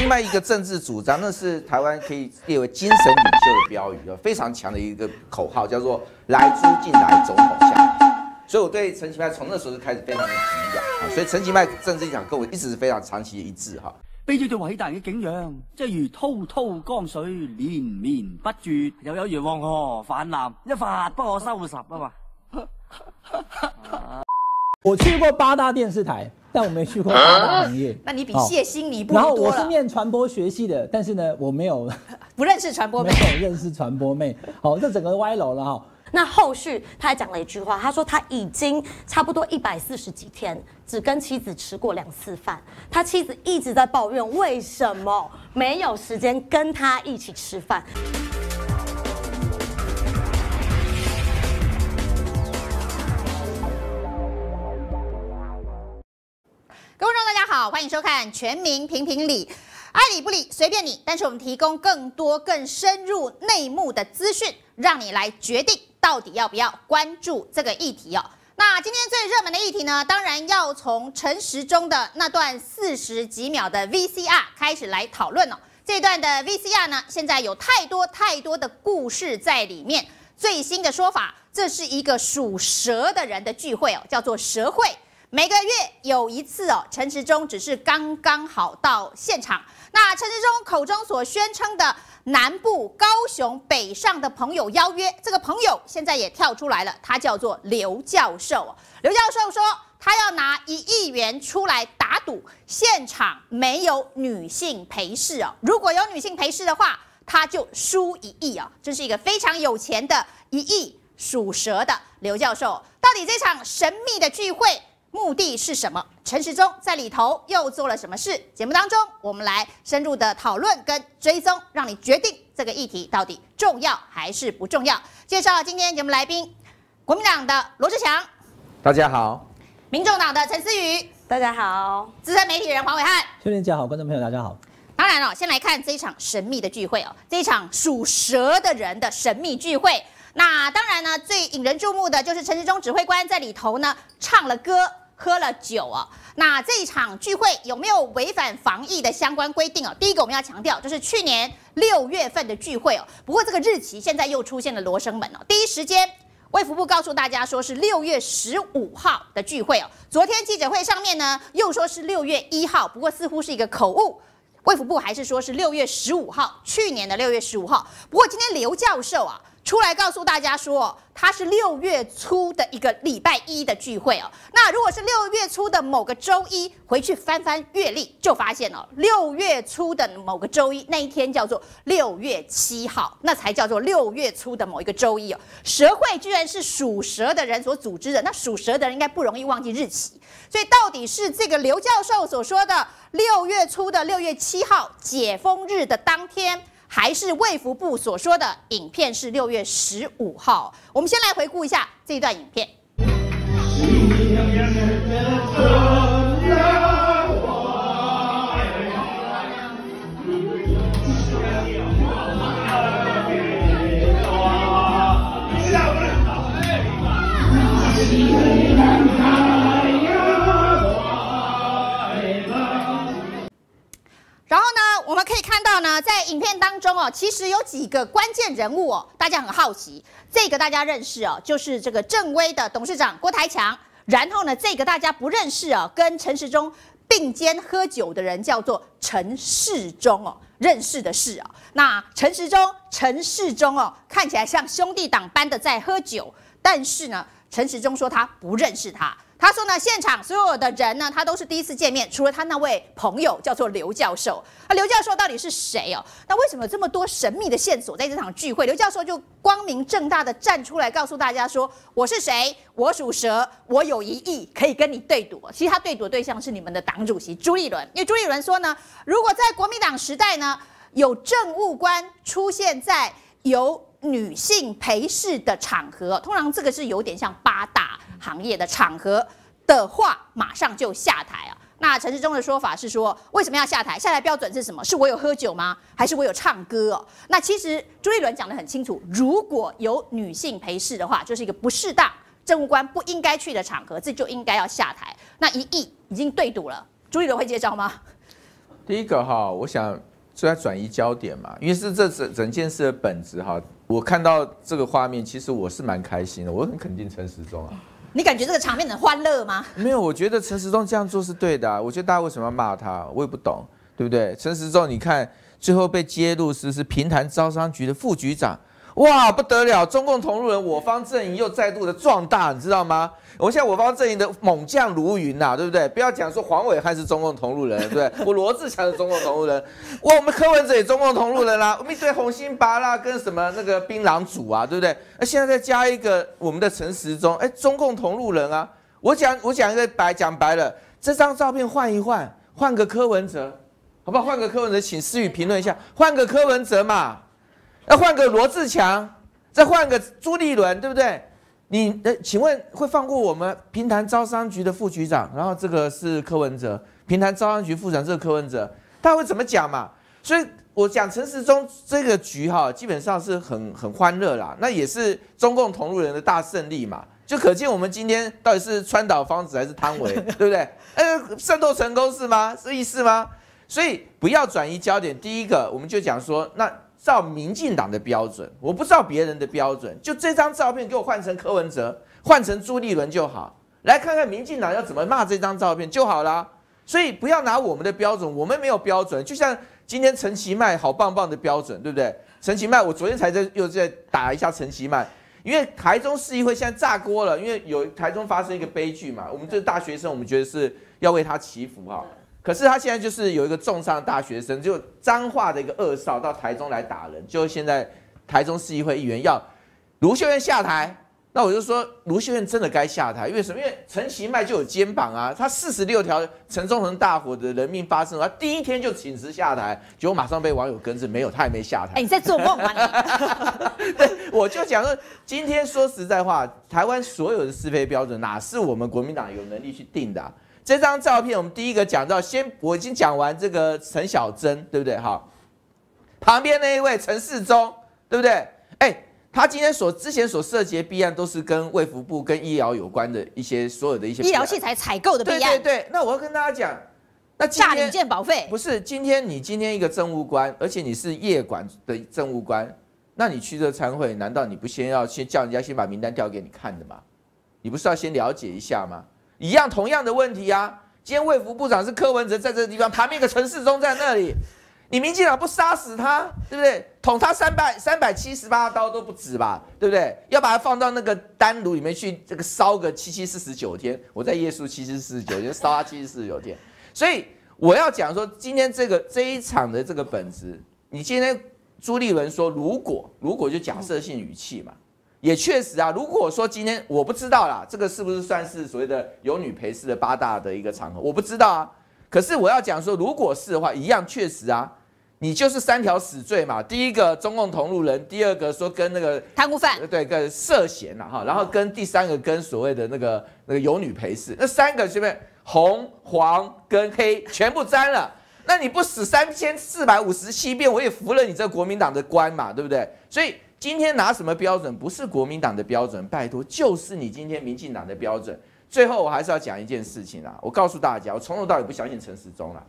经迈一个政治主张，那是台湾可以列为精神领袖的标语啊，非常强的一个口号，叫做“来猪进来，总统下台”。所以我对陈其迈从那时候就开始非常的敬仰啊。所以陈其迈政治立场跟我一直是非常长期一致哈。被住对伟大人嘅景仰，即係如滔滔江水連綿不絕，又有如黃河泛濫，一發不可收拾啊嘛。我去过八大电视台，但我没去过八大行业。那你比好谢欣你不然后我是，念传播学系的，但是呢，我没有 不认识传播妹 没妹。有认识传播妹。好，这整个歪楼了哈。那后续他还讲了一句话，他说他已经差不多一百四十几天只跟妻子吃过两次饭，他妻子一直在抱怨为什么没有时间跟他一起吃饭。各位观众大家好，欢迎收看《全民评评理》，爱理不理随便你，但是我们提供更多更深入内幕的资讯，让你来决定到底要不要关注这个议题哦。那今天最热门的议题呢，当然要从陈时中的那段四十几秒的 VCR 开始来讨论哦。这段的 VCR 呢，现在有太多太多的故事在里面。最新的说法，这是一个属蛇的人的聚会哦，叫做蛇会。每个月有一次哦，陈时中只是刚刚好到现场。那陈时中口中所宣称的南部高雄北上的朋友邀约，这个朋友现在也跳出来了，他叫做刘教授。刘教授说，他要拿一亿元出来打赌，现场没有女性陪侍哦。如果有女性陪侍的话，他就输一亿啊！这是一个非常有钱的一亿属蛇的刘教授。到底这场神秘的聚会目的是什么？陈时中在里头又做了什么事？节目当中，我们来深入的讨论跟追踪，让你决定这个议题到底重要还是不重要。介绍今天节目来宾，国民党的罗志祥，大家好，民众党的陈思宇，大家好，资深媒体人黄伟汉。秀莲姐好，观众朋友大家好。当然了，先来看这一场神秘的聚会哦，这一场属蛇的人的神秘聚会。那当然呢，最引人注目的就是陈时中指挥官在里头呢唱了歌，喝了酒哦。那这一场聚会有没有违反防疫的相关规定哦？第一个我们要强调，就是去年六月份的聚会哦。不过这个日期现在又出现了罗生门哦，第一时间。卫福部告诉大家说是六月十五号的聚会哦，昨天记者会上面呢又说是六月一号，不过似乎是一个口误。卫福部还是说是六月十五号，去年的六月十五号。不过今天刘教授啊出来告诉大家说，他是六月初的一个礼拜一的聚会哦。那如果是六月初的某个周一，回去翻翻月历就发现哦，六月初的某个周一那一天叫做六月七号，那才叫做六月初的某一个周一哦。蛇会居然是属蛇的人所组织的，那属蛇的人应该不容易忘记日期。所以到底是这个刘教授所说的六月初的六月七号解封日的当天，还是卫福部所说的影片是六月十五号？我们先来回顾一下这一段影片。影片当中哦，其实有几个关键人物哦，大家很好奇，这个大家认识哦，就是这个正威的董事长郭台强。然后呢，这个大家不认识哦，跟陈时中并肩喝酒的人叫做陈世忠哦，认识的是哦。那陈时中、陈世忠哦，看起来像兄弟党般的在喝酒，但是呢，陈时中说他不认识他。他说呢，现场所有的人呢，他都是第一次见面，除了他那位朋友叫做刘教授。那刘教授到底是谁哦？那为什么有这么多神秘的线索在这场聚会？刘教授就光明正大的站出来告诉大家说：“我是谁？我属蛇，我有一亿可以跟你对赌。”其实他对赌的对象是你们的党主席朱立伦，因为朱立伦说呢，如果在国民党时代呢，有政务官出现在有女性陪侍的场合，通常这个是有点像八大行业的场合的话，马上就下台啊。那陈时中的说法是说，为什么要下台？下台标准是什么？是我有喝酒吗？还是我有唱歌哦？那其实朱立伦讲得很清楚，如果有女性陪侍的话，就是一个不适当政务官不应该去的场合，这就应该要下台。那一亿已经对赌了，朱立伦会接招吗？第一个哈，我想就在转移焦点嘛，因为是这整整件事的本质哈。我看到这个画面，其实我是蛮开心的，我很肯定陈时中啊。你感觉这个场面很欢乐吗？没有，我觉得陈时中这样做是对的、我觉得大家为什么要骂他，我也不懂，对不对？陈时中，你看最后被揭露是是平潭招商局的副局长，哇，不得了！中共同路人我方阵营又再度的壮大，你知道吗？我们现在我方阵营的猛将如云呐、对不对？不要讲说黄伟汉是中共同路人，对不对？我罗志强是中共同路人，哇，我们柯文哲也中共同路人啦、我们一堆红心拔啦，跟什么那个槟榔组啊，对不对？那现在再加一个我们的陈时中，哎，中共同路人啊！我讲我讲一个白讲白了，这张照片换一换，换个柯文哲，好不好？换个柯文哲，请思雨评论一下，换个柯文哲嘛，要换个罗志强，再换个朱立伦，对不对？你呃，请问会放过我们平潭招商局的副局长，然后这个是柯文哲，平潭招商局副长这个柯文哲，他会怎么讲嘛？所以我讲陈时中这个局哈，基本上是很很欢乐啦，那也是中共同路人的大胜利嘛，就可见我们今天到底是川岛芳子还是汤唯，对不对？呃，渗透成功是吗？是意思吗？所以不要转移焦点。第一个，我们就讲说，那照民进党的标准，我不照别人的标准，就这张照片给我换成柯文哲，换成朱立伦就好。来看看民进党要怎么骂这张照片就好啦。所以不要拿我们的标准，我们没有标准。就像今天陈其迈好棒棒的标准，对不对？陈其迈，我昨天才在又在打一下陈其迈，因为台中市议会现在炸锅了，因为有台中发生一个悲剧嘛，我们这大学生，我们觉得是要为他祈福哈。可是他现在就是有一个重伤的大学生，就彰化的一个二少到台中来打人，就现在台中市议会议员要卢秀燕下台，那我就说卢秀燕真的该下台，因为什么？因为陈其迈就有肩膀啊，他四十六条陈忠诚大火的人命发生，他第一天就请辞下台，结果马上被网友跟着，没有他也没下台哎，。你在做梦吗你？对，我就讲说，今天说实在话，台湾所有的是非标准，哪是我们国民党有能力去定的啊、这张照片，我们第一个讲到，先我已经讲完这个陈小珍，对不对？哈，旁边那一位陈世忠，对不对？哎，他今天所之前所涉及的弊案，都是跟卫福部、跟医疗有关的一些所有的一些医疗器材采购的弊案，对对对，那我要跟大家讲，那今诈领天健保费，不是今天你今天一个政务官，而且你是业管的政务官，那你去这参会，难道你不先要先叫人家先把名单调给你看的吗？你不是要先了解一下吗？一样同样的问题啊。今天卫福部长是柯文哲在这个地方，旁边一个陈世忠在那里，你民进党不杀死他，对不对？捅他三百三百七十八刀都不止吧，对不对？要把他放到那个丹炉里面去，这个烧个七七四十九天。我在耶稣七七四十九天烧他七七四十九天，所以我要讲说，今天这个这一场的这个本质，你今天朱立文说，如果如果就假设性语气嘛，也确实啊。如果说今天我不知道啦，这个是不是算是所谓的有女陪侍的八大的一个场合，我不知道啊。可是我要讲说，如果是的话，一样确实啊，你就是三条死罪嘛。第一个中共同路人，第二个说跟那个贪污犯呃，对，跟涉嫌了哈，然后跟第三个跟所谓的那个那个有女陪侍，那三个是不是红、黄跟黑全部沾了？那你不死三千四百五十七遍，我也服了你这国民党的官嘛，对不对？所以今天拿什么标准？不是国民党的标准，拜托，就是你今天民进党的标准。最后我还是要讲一件事情啊，我告诉大家，我从头到尾不相信陈时中啦。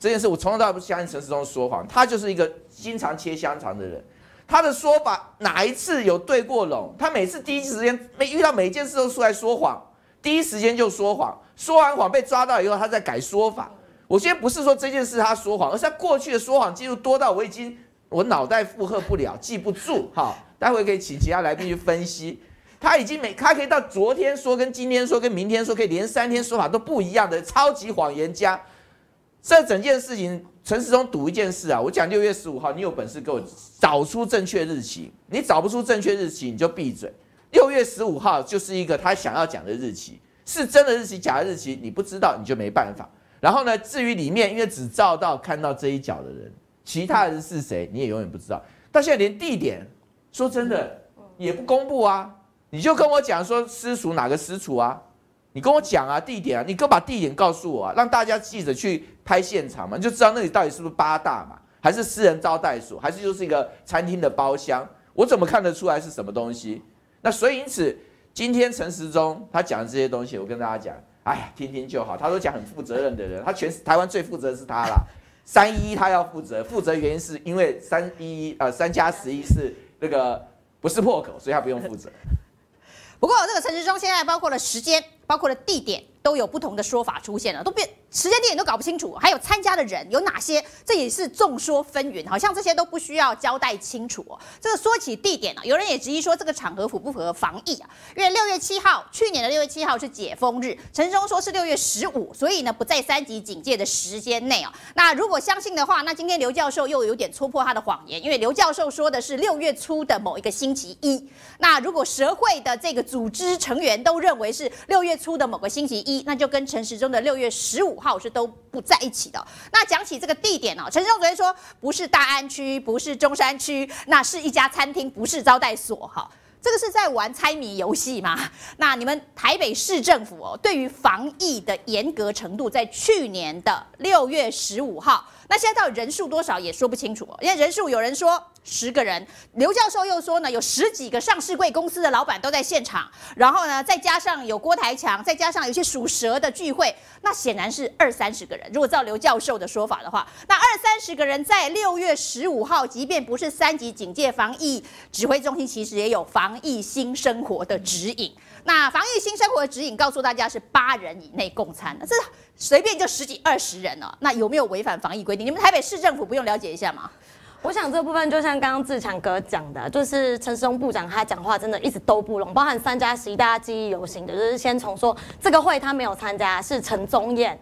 这件事我从头到尾不相信陈时中说谎，他就是一个经常切香肠的人。他的说法哪一次有对过拢？他每次第一时间没遇到每一件事都出来说谎，第一时间就说谎，说完谎被抓到以后，他再改说法。我现在不是说这件事他说谎，而是他过去的说谎记录多到我已经我脑袋负荷不了，记不住。好，待会可以请其他来宾去分析。他已经每他可以到昨天说、跟今天说、跟明天说，可以连三天说法都不一样的超级谎言家。这整件事情，陈时中赌一件事啊，我讲六月十五号，你有本事给我找出正确日期，你找不出正确日期，你就闭嘴。六月十五号就是一个他想要讲的日期，是真的日期，假的日期，你不知道你就没办法。然后呢，至于里面，因为只照到看到这一角的人，其他人是谁，你也永远不知道。到现在连地点，说真的也不公布啊，你就跟我讲说私塾哪个私塾啊？你跟我讲啊，地点啊，你给我把地点告诉我啊，让大家记者去拍现场嘛，你就知道那里到底是不是八大嘛，还是私人招待所，还是就是一个餐厅的包厢？我怎么看得出来是什么东西？那所以因此，今天陈时中他讲的这些东西，我跟大家讲，哎呀，听听就好。他都讲很负责任的人，他全台湾最负责的是他啦。三一一他要负责，负责原因是因为三一一呃三加十一是那个不是破口，所以他不用负责。不过这个陈时中现在包括了时间，包括了地点，都有不同的说法出现了，都变时间地点都搞不清楚，还有参加的人有哪些，这也是众说纷纭，好像这些都不需要交代清楚哦。这个说起地点呢、有人也质疑说这个场合符不符合防疫啊？因为六月七号，去年的六月七号是解封日，陈时中说是六月十五，所以呢不在三级警戒的时间内啊。那如果相信的话，那今天刘教授又有点戳破他的谎言，因为刘教授说的是六月初的某一个星期一。那如果社会的这个组织成员都认为是六月初的某个星期一，那就跟陈时中的六月十五号是都不在一起的。那讲起这个地点哦，陈时中昨天说不是大安区，不是中山区，那是一家餐厅，不是招待所哈。这个是在玩猜谜游戏吗？那你们台北市政府哦，对于防疫的严格程度，在去年的六月十五号，那现在到底人数多少也说不清楚，因为人数有人说十个人，刘教授又说呢，有十几个上市贵公司的老板都在现场，然后呢，再加上有郭台强，再加上有些属蛇的聚会，那显然是二三十个人。如果照刘教授的说法的话，那二三十个人在六月十五号，即便不是三级警戒防疫指挥中心，其实也有防疫新生活的指引。那防疫新生活的指引告诉大家是八人以内共餐，这随便就十几二十人哦。那有没有违反防疫规定？你们台北市政府不用了解一下吗？我想这部分就像刚刚志强哥讲的，就是陈世忠部长他讲话真的一直都不拢，包含三加十一，大家记忆犹新的，就是先从说这个会他没有参加，是陈宗彦。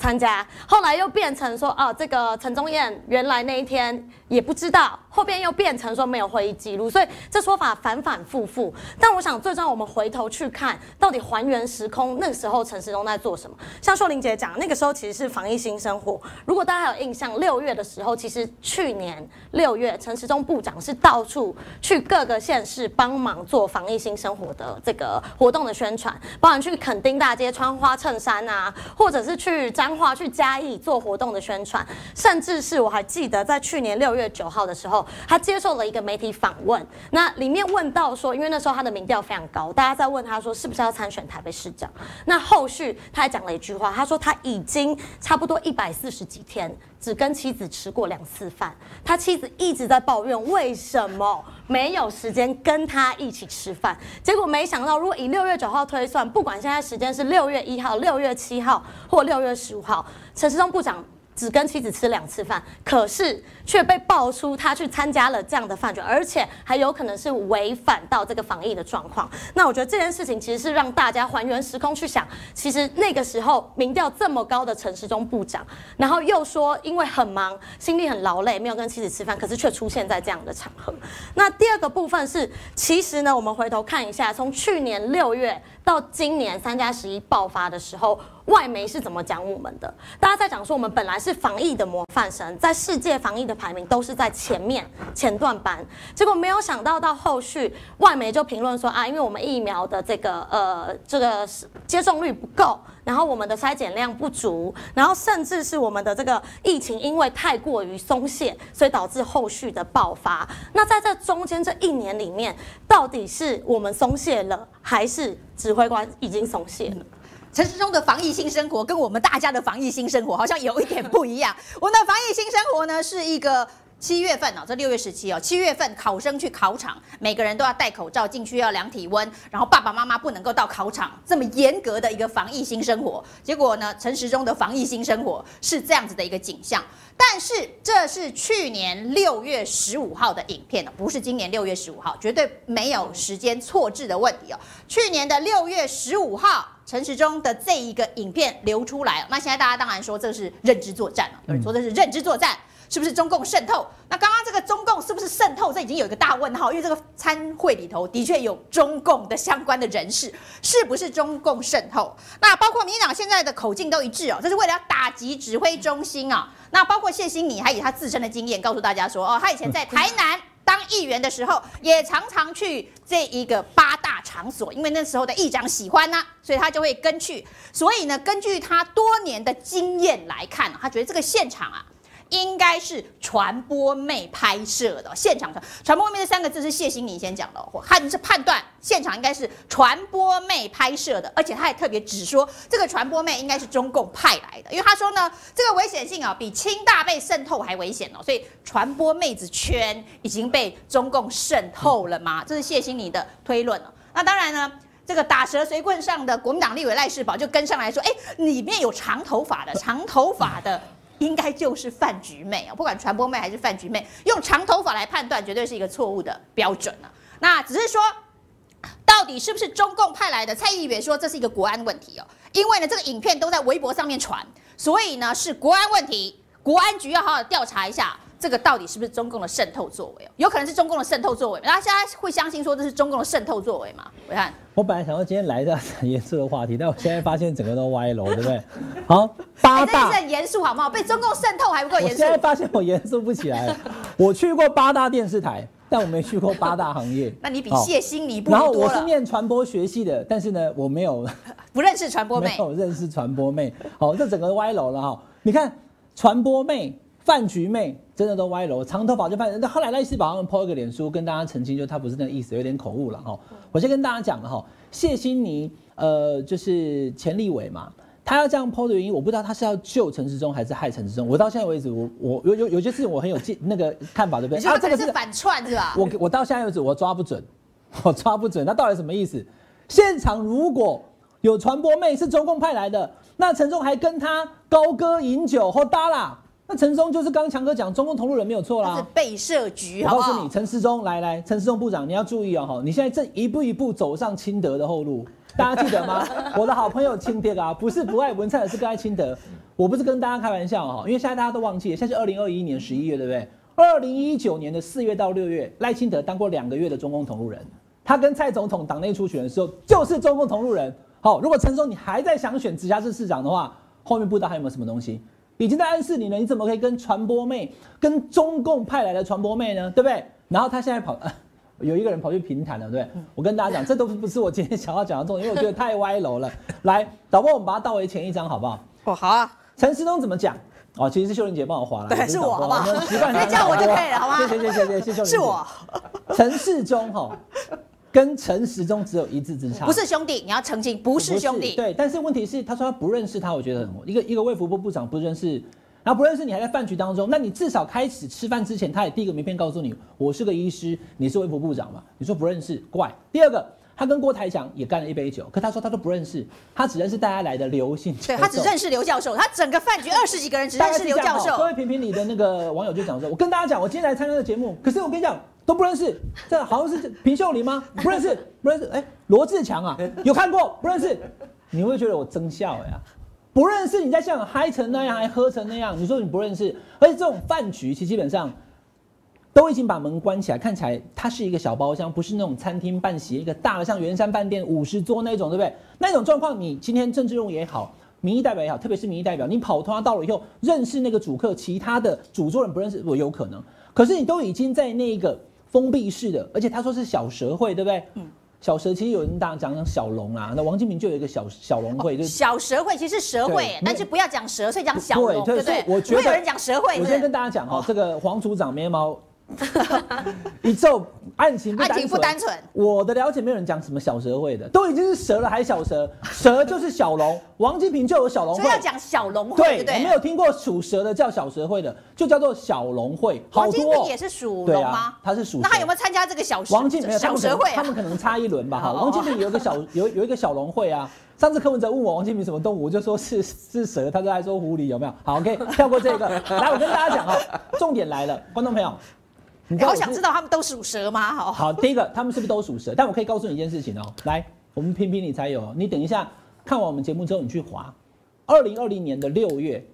参加，后来又变成说，哦，这个陈宗彦原来那一天也不知道，后边又变成说没有会议记录，所以这说法反反复复。但我想，最终我们回头去看，到底还原时空，那个时候陈时中在做什么？像秀玲姐讲，那个时候其实是防疫新生活。如果大家还有印象，六月的时候，其实去年六月，陈时中部长是到处去各个县市帮忙做防疫新生活的这个活动的宣传，包含去垦丁大街穿花衬衫啊，或者是去彰化、去嘉义做活动的宣传，甚至是我还记得在去年六月月九号的时候，他接受了一个媒体访问，那里面问到说，因为那时候他的民调非常高，大家在问他说是不是要参选台北市长，那后续他还讲了一句话，他说他已经差不多一百四十几天。只跟妻子吃过两次饭，他妻子一直在抱怨为什么没有时间跟他一起吃饭。结果没想到，如果以六月九号推算，不管现在时间是六月一号、六月七号或六月十五号，陈时中部长。只跟妻子吃两次饭，可是却被爆出他去参加了这样的饭局，而且还有可能是违反到这个防疫的状况。那我觉得这件事情其实是让大家还原时空去想，其实那个时候民调这么高的陈时中部长，然后又说因为很忙，心力很劳累，没有跟妻子吃饭，可是却出现在这样的场合。那第二个部分是，其实呢，我们回头看一下，从去年六月到今年三加十一爆发的时候。外媒是怎么讲我们的？大家在讲说，我们本来是防疫的模范生，在世界防疫的排名都是在前面前段班，结果没有想到到后续，外媒就评论说啊，因为我们疫苗的这个呃这个接种率不够，然后我们的筛检量不足，然后甚至是我们的这个疫情因为太过于松懈，所以导致后续的爆发。那在这中间这一年里面，到底是我们松懈了，还是指挥官已经松懈了？陈时中的防疫新生活跟我们大家的防疫新生活好像有一点不一样。我们的防疫新生活呢，是一个七月份哦，这六月十七哦，七月份考生去考场，每个人都要戴口罩进去，要量体温，然后爸爸妈妈不能够到考场，这么严格的一个防疫新生活。结果呢，陈时中的防疫新生活是这样子的一个景象。但是这是去年六月十五号的影片呢，不是今年六月十五号，绝对没有时间错置的问题哦。去年的六月十五号。陈时中的这一个影片流出来，那现在大家当然说这是认知作战了，有人说这是认知作战，是不是中共渗透？那刚刚这个中共是不是渗透？这已经有一个大问号，因为这个参会里头的确有中共的相关的人士，是不是中共渗透？那包括民进党现在的口径都一致哦，这是为了要打击指挥中心啊。那包括谢欣妮还以他自身的经验告诉大家说，哦，他以前在台南。当议员的时候，也常常去这一个八大场所，因为那时候的议长喜欢呢，所以他就会跟去。所以呢，根据他多年的经验来看，他觉得这个现场啊，应该是传播妹拍摄的，现场传传播妹这三个字是谢欣妮先讲的，判是判断现场应该是传播妹拍摄的，而且他还特别指说这个传播妹应该是中共派来的，因为他说呢，这个危险性啊比清大被渗透还危险哦，所以传播妹子圈已经被中共渗透了吗？这是谢欣妮的推论哦。那当然呢。这个打蛇随棍上的国民党立委赖世宝就跟上来说：“哎，里面有长头发的，长头发的应该就是饭局妹啊！不管传播妹还是饭局妹，用长头发来判断，绝对是一个错误的标准啊。那只是说，到底是不是中共派来的？蔡议员说这是一个国安问题哦，因为呢，这个影片都在微博上面传，所以呢是国安问题，国安局要好好调查一下。”这个到底是不是中共的渗透作为哦？有可能是中共的渗透作为，大家会相信说这是中共的渗透作为吗？我看我本来想说今天来的很严肃的话题，但我现在发现整个都歪楼，对不对？好，八大很严肃好不好？被中共渗透还不够严肃。我现在发现我严肃不起来了。我去过八大电视台，但我没去过八大行业。那你比谢欣你不然后我是念传播学系的，但是呢，我没有 不认识传播妹，没有认识传播妹。好，这整个歪楼了哈。你看传播妹。饭局妹真的都歪楼，长头发就饭。那后来赖世宝他们 po 一个脸书跟大家澄清，就他不是那个意思，有点口误了哈。我先跟大家讲了哈，谢欣妮呃就是钱立伟嘛，他要这样 po 的原因，我不知道他是要救陈时中还是害陈时中。我到现在为止，我我有有有些事情我很有见那个看法，对不对？他这个是反串是吧？我我到现在为止我抓不准，我抓不准，那到底什么意思？现场如果有传播妹是中共派来的，那陈忠还跟他高歌饮酒或搭啦。那陈松就是刚刚强哥讲，中共同路人没有错啦，是被设局。我告诉你，陈时中，来来，陈时中部长，你要注意哦，哈，你现在正一步一步走上清德的后路，大家记得吗？我的好朋友清德啊，不是不爱文灿，是更爱清德。我不是跟大家开玩笑哈，因为现在大家都忘记了，现在是二零二一年十一月，对不对？二零一九年的四月到六月，赖清德当过两个月的中共同路人，他跟蔡总统党内初选的时候就是中共同路人。好，如果陈松你还在想选直辖市市长的话，后面不知道还有没有什么东西？已经在暗示你了，你怎么可以跟传播妹、跟中共派来的传播妹呢？对不对？然后他现在跑，有一个人跑去平谈了，对不对？我跟大家讲，这都不是我今天想要讲的重点，因为我觉得太歪楼了。来，导播，我们把它倒回前一张，好不好？哦，好啊。陈思东怎么讲？哦，其实是秀玲姐帮我划了，对，是我，好不好？习惯直接叫我就可以了，好吗？谢谢谢谢谢谢秀玲是我。陈世忠哈。跟陈时中只有一字之差，不是兄弟，你要澄清，不是兄弟。对，但是问题是，他说他不认识他，我觉得很一个一个卫福部部长不认识，然后不认识你还在饭局当中，那你至少开始吃饭之前，他也第一个名片告诉你，我是个医师，你是卫福部长嘛？你说不认识，怪。第二个，他跟郭台强也干了一杯酒，可他说他都不认识，他只认识大家来的刘姓。对他只认识刘教授，他整个饭局二十几个人只认识刘教授。各位评评理的那个网友就讲说，我跟大家讲，我今天来参加的节目，可是我跟你讲。都不认识，这好像是平秀玲吗？不认识，不认识。哎，罗志强啊，有看过？不认识。你会觉得我真笑呀？不认识，你在现场嗨成那样，还喝成那样，你说你不认识？而且这种饭局，其实基本上都已经把门关起来，看起来它是一个小包厢，不是那种餐厅办席，一个大的像圆山饭店五十桌那种，对不对？那种状况，你今天政治人物也好，民意代表也好，特别是民意代表，你跑通到了以后，认识那个主客，其他的主桌人不认识，我有可能。可是你都已经在那个。封闭式的，而且他说是小蛇会，对不对？嗯，小蛇其实有人大讲讲小龙啊，那王金平就有一个小小龙会，就是小蛇会，其实是蛇会，但是不要讲蛇，所以讲小龙，对不对？我觉得有人讲蛇会。我先跟大家讲哈，这个黄组长眉毛。一奏案情案情不单纯，我的了解没有人讲什么小蛇会的，都已经是蛇了还小蛇，蛇就是小龙，王金平就有小龙会，所以要讲小龙会，对，我没有听过属蛇的叫小蛇会的，就叫做小龙会。王金平也是属龙吗？他是属，那他有没有参加这个小王金平小蛇会？他们可能差一轮吧。哈，王金平有一个小有有一个小龙会啊。上次柯文哲问我王金平什么动物，我就说是是蛇，他就还说狐狸，有没有？好，OK，跳过这个，来，我跟大家讲哈，重点来了，观众朋友。你好想知道他们都属蛇吗？好，好，第一个他们是不是都属蛇？但我可以告诉你一件事情哦，来，我们拼拼你才有。你等一下看完我们节目之后，你去划，二零二零年的六月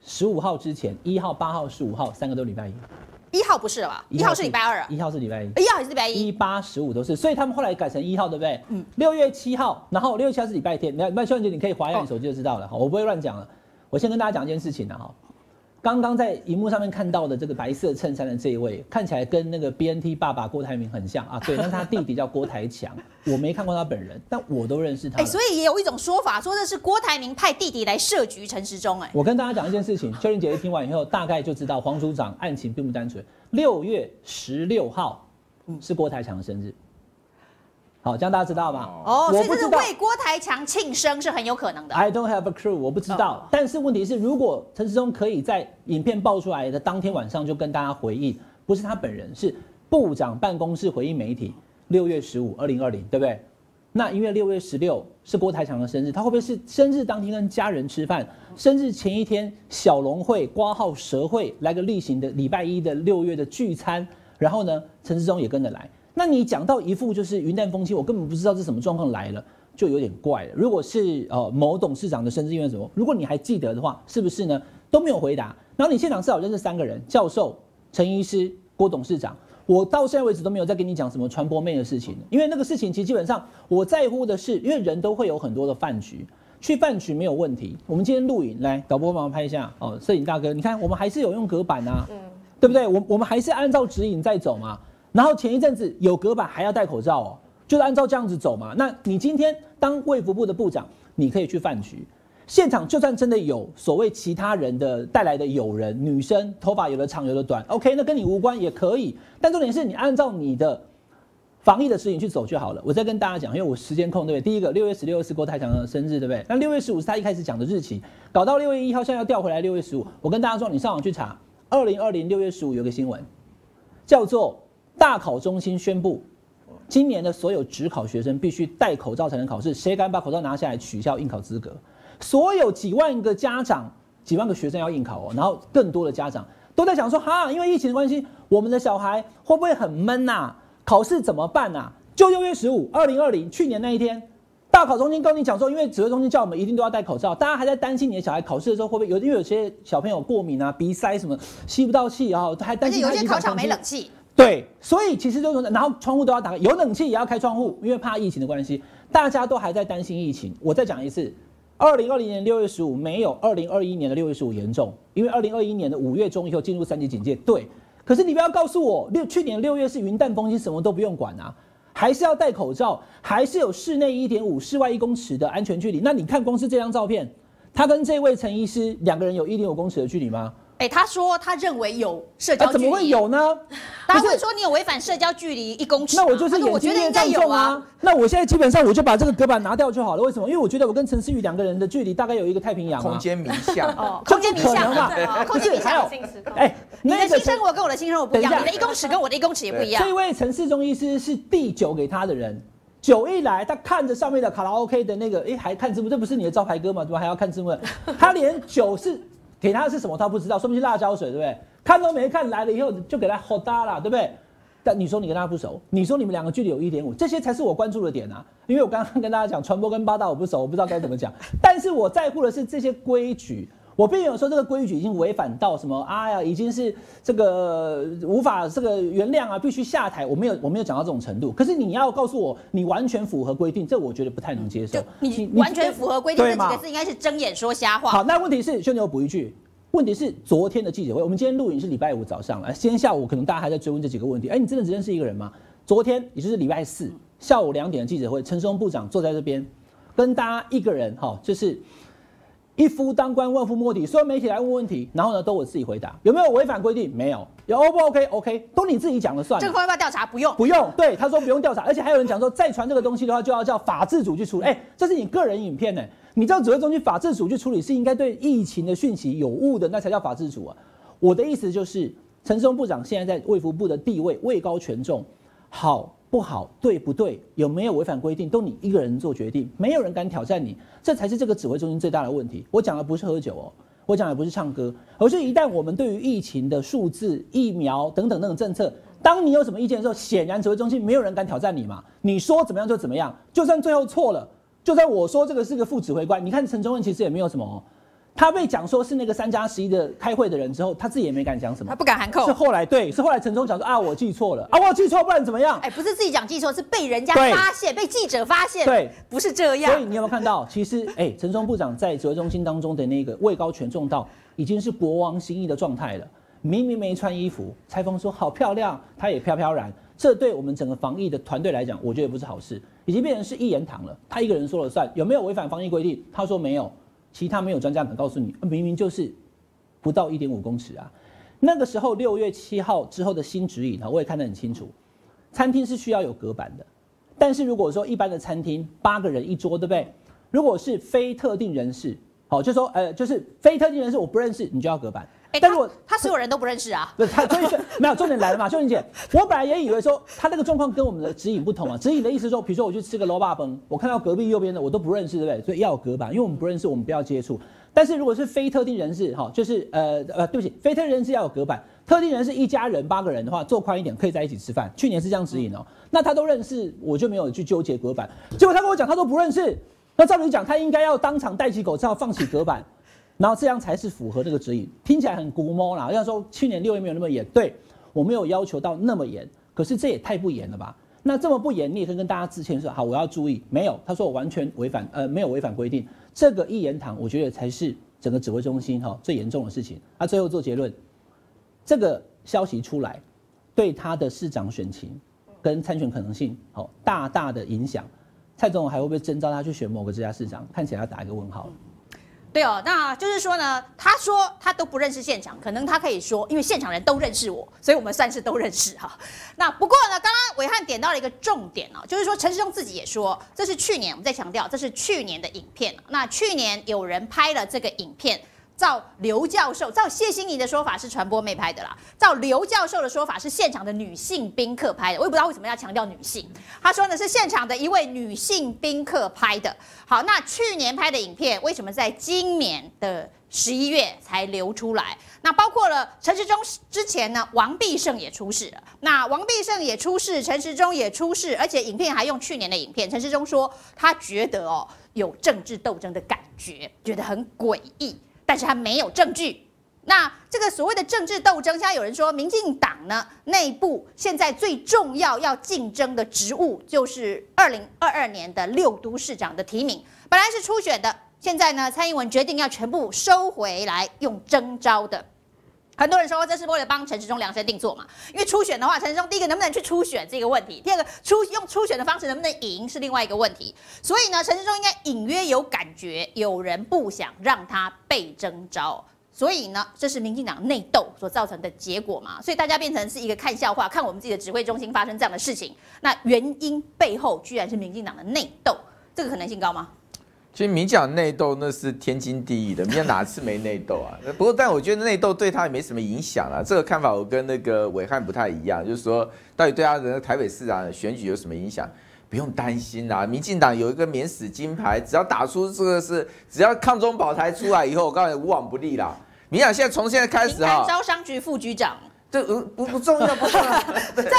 十五号之前，一号、八号、十五号三个都礼拜一。一号不是吧？一号是礼拜二啊。一号是礼拜一。一号也是礼拜一？一八十五都是，所以他们后来改成一号，对不对？嗯。六月七号，然后六月七号是礼拜天。那那秀兰姐，你可以划一下你手机就知道了。好，我不会乱讲了。我先跟大家讲一件事情的哈。刚刚在荧幕上面看到的这个白色衬衫的这一位，看起来跟那个 BNT 爸爸郭台铭很像啊。对，但是他 弟弟叫郭台强，我没看过他本人，但我都认识他哎、。所以也有一种说法，说这是郭台铭派弟弟来设局陈时中、哎，我跟大家讲一件事情，秋玲姐姐听完以后，大概就知道黄组长案情并不单纯。六月十六号是郭台强的生日，好，这样大家知道吗？哦，所以这是。为郭台强庆生是很有可能的。I don't have a clue，我不知道。但是问题是，如果陈时中可以在影片爆出来的当天晚上就跟大家回应，不是他本人，是部长办公室回应媒体，六月十五，二零二零，对不对？那因为六月十六是郭台强的生日，他会不会是生日当天跟家人吃饭，生日前一天小龙会、挂号蛇会来个例行的礼拜一的六月的聚餐，然后呢，陈世忠也跟着来。那你讲到一副就是云淡风轻，我根本不知道这什么状况来了，就有点怪了。如果是呃某董事长的生日宴什么，如果你还记得的话，是不是呢？都没有回答。然后你现场至少认识三个人：教授、陈医师、郭董事长。我到现在为止都没有再跟你讲什么传播妹的事情，因为那个事情其实基本上我在乎的是，因为人都会有很多的饭局，去饭局没有问题。我们今天录影，来导播帮忙拍一下哦，摄影大哥，你看我们还是有用隔板啊，对不对？我我们还是按照指引在走嘛。然后前一阵子有隔板还要戴口罩哦，就是按照这样子走嘛。那你今天当卫福部的部长，你可以去饭局，现场就算真的有所谓其他人的带来的友人，女生头发有的长有的短，OK，那跟你无关也可以。但重点是你按照你的防疫的事情去走就好了。我再跟大家讲，因为我时间控，对不对？第一个六月十六是郭台强的生日，对不对？那六月十五是他一开始讲的日期，搞到六月一号，现在要调回来六月十五。我跟大家说，你上网去查，二零二零六月十五有个新闻，叫做大考中心宣布，今年的所有职考学生必须戴口罩才能考试，谁敢把口罩拿下来，取消应考资格。所有几万个家长、几万个学生要应考哦，然后更多的家长都在想说，哈，因为疫情的关系，我们的小孩会不会很闷呐、考试怎么办呐、就六月十五，二零二零，去年那一天，大考中心跟你讲说，因为指挥中心叫我们一定都要戴口罩，大家还在担心你的小孩考试的时候会不会有，因为有些小朋友过敏啊、鼻塞什么吸不到气啊，还担心他有些考场没冷气，对，所以其实就是，然后窗户都要打开，有冷气也要开窗户，因为怕疫情的关系，大家都还在担心疫情。我再讲一次，二零二零年六月十五没有二零二一年的六月十五严重，因为二零二一年的五月中以后进入三级警戒。对，可是你不要告诉我，六去年六月是云淡风轻，什么都不用管啊，还是要戴口罩，还是有室内一点五、室外一公尺的安全距离。那你看，光是这张照片，他跟这位陈医师两个人有一点五公尺的距离吗？哎、他说他认为有社交啊，距离，怎么会？有呢？大家不是问说你有违反社交距离一公尺吗，那我就是我眼睛越觉得应该有啊啊。。那我现在基本上我就把这个隔板拿掉就好了。为什么？因为我觉得我跟陈思宇两个人的距离大概有一个太平洋啊。空间迷向。哦，空间迷向不可能嘛哦空间迷向不是还有。性时空哎，你的新生活跟我的新生活不一样，你的一公尺跟我的一公尺也不一样这。位陈世忠医师是递酒给他的人，酒一来，他看着上面的卡拉 OK 的那个，哎，还看字幕，这不是你的招牌歌吗？怎么还要看字幕？他连酒是给他的是什么他不知道，说明是辣椒水，对不对？看都没看，来了以后就给他吼大了，对不对？但你说你跟他不熟，你说你们两个距离有一点五，这些才是我关注的点啊。因为我刚刚跟大家讲传播跟八大我不熟，我不知道该怎么讲。但是我在乎的是这些规矩，我并没有说这个规矩已经违反到什么，哎呀，已经是这个无法这个原谅啊，必须下台。我没有我没有讲到这种程度。可是你要告诉我你完全符合规定，这我觉得不太能接受就。你完全符合规定这几个字，应该是睁眼说瞎话。好，那问题是，兄弟，我补一句，问题是昨天的记者会，我们今天录影是礼拜五早上了，今天下午可能大家还在追问这几个问题。哎，你真的只认识一个人吗？昨天也就是礼拜四下午两点的记者会，陈松部长坐在这边，跟大家一个人哈，就是一夫当关，万夫莫敌。所有媒体来问问题，然后呢都我自己回答，有没有违反规定？没有，有 O 不 OK？OK，都你自己讲了算了。这个要不要调查？不用。不用，对，他说不用调查，而且还有人讲说，再传这个东西的话，就要叫法制组去处理。哎、这是你个人影片呢，你叫指挥中心法制组去处理，是应该对疫情的讯息有误的，那才叫法制组啊。我的意思就是，陈时中部长现在在卫福部的地位位高权重，好不好，对不对，有没有违反规定，都你一个人做决定，没有人敢挑战你，这才是这个指挥中心最大的问题。我讲的不是喝酒哦。我讲的不是唱歌，而是一旦我们对于疫情的数字、疫苗等等等等政策，当你有什么意见的时候，显然指挥中心没有人敢挑战你嘛。你说怎么样就怎么样，就算最后错了，就算我说这个是个副指挥官，你看陈忠文其实也没有什么、哦，他被讲说是那个三加十一的开会的人之后，他自己也没敢讲什么他。不敢喊扣是。后来对，是后来陈忠讲说啊，我记错了啊，我记错，不然怎么样？哎，不是自己讲记错，是被人家对发现，被记者发现。对，不是这样所以。你有没有看到，其实哎，陈忠部长在指挥中心当中的那个位高权重到，已经是国王心意的状态了。明明没穿衣服，蔡峰说好漂亮，他也飘飘然。这对我们整个防疫的团队来讲，我觉得不是好事，已经变成是一言堂了。他一个人说了算，有没有违反防疫规定？他说没有，其他没有专家敢告诉你，明明就是不到一点五公尺啊。那个时候六月七号之后的新指引呢，我也看得很清楚，餐厅是需要有隔板的，但是如果说一般的餐厅八个人一桌，对不对？如果是非特定人士，好，就说呃，就是非特定人士我不认识，你就要隔板。哎，但是我他他所有人都不认识啊，不是他，所以说没有重点来了嘛，秀玲姐，我本来也以为说他那个状况跟我们的指引不同啊，指引的意思说，比如说我去吃个萝卜崩，我看到隔壁右边的我都不认识，对不对？所以要有隔板，因为我们不认识，我们不要接触。但是如果是非特定人士，哈，就是呃呃，对不起，非特定人士要有隔板，特定人士一家人八个人的话，坐宽一点可以在一起吃饭。去年是这样指引哦，那他都认识，我就没有去纠结隔板。结果他跟我讲他都不认识，那照理讲他应该要当场戴起口罩，放起隔板。然后这样才是符合这个指引，听起来很古摸啦。要说去年六月没有那么严，对我没有要求到那么严，可是这也太不严了吧？那这么不严，你也可以跟大家致歉说好，我要注意。没有，他说我完全违反，呃，没有违反规定。这个一言堂，我觉得才是整个指挥中心哈最严重的事情。他最后做结论，这个消息出来，对他的市长选情跟参选可能性，好大大的影响。蔡总统还会不会征召他去选某个这家市长？看起来要打一个问号。对哦，那就是说呢，他说他都不认识现场，可能他可以说，因为现场人都认识我，所以我们算是都认识哈。那不过呢，刚刚伟汉点到了一个重点哦，就是说陈世忠自己也说，这是去年我们在强调，这是去年的影片。那去年有人拍了这个影片。照刘教授，照谢欣怡的说法是传播妹拍的啦。照刘教授的说法是现场的女性宾客拍的。我也不知道为什么要强调女性。他说呢是现场的一位女性宾客拍的。好，那去年拍的影片为什么在今年的十一月才流出来？那包括了陈时中之前呢，王必胜也出事了。那王必胜也出事，陈时中也出事，而且影片还用去年的影片。陈时中说他觉得哦有政治斗争的感觉，觉得很诡异。但是他没有证据。那这个所谓的政治斗争，现在有人说，民进党呢内部现在最重要要竞争的职务，就是二零二二年的六都市长的提名，本来是初选的，现在呢蔡英文决定要全部收回来，用征召的。很多人说这是为了帮陈时中量身定做嘛？因为初选的话，陈时中第一个能不能去初选这个问题，第二个初用初选的方式能不能赢是另外一个问题。所以呢，陈时中应该隐约有感觉，有人不想让他被征召，所以呢，这是民进党内斗所造成的结果嘛？所以大家变成是一个看笑话，看我们自己的指挥中心发生这样的事情，那原因背后居然是民进党的内斗，这个可能性高吗？其实民进党内斗那是天经地义的，民进哪次没内斗啊？不过，但我觉得内斗对他也没什么影响啊。这个看法我跟那个伟汉不太一样，就是说，到底对他的台北市长选举有什么影响？不用担心啦，民进党有一个免死金牌，只要打出这个是，只要抗中保台出来以后，我告诉你无往不利啦。民进党现在从现在开始哈，招商局副局长。这不不重要，不重要。这样，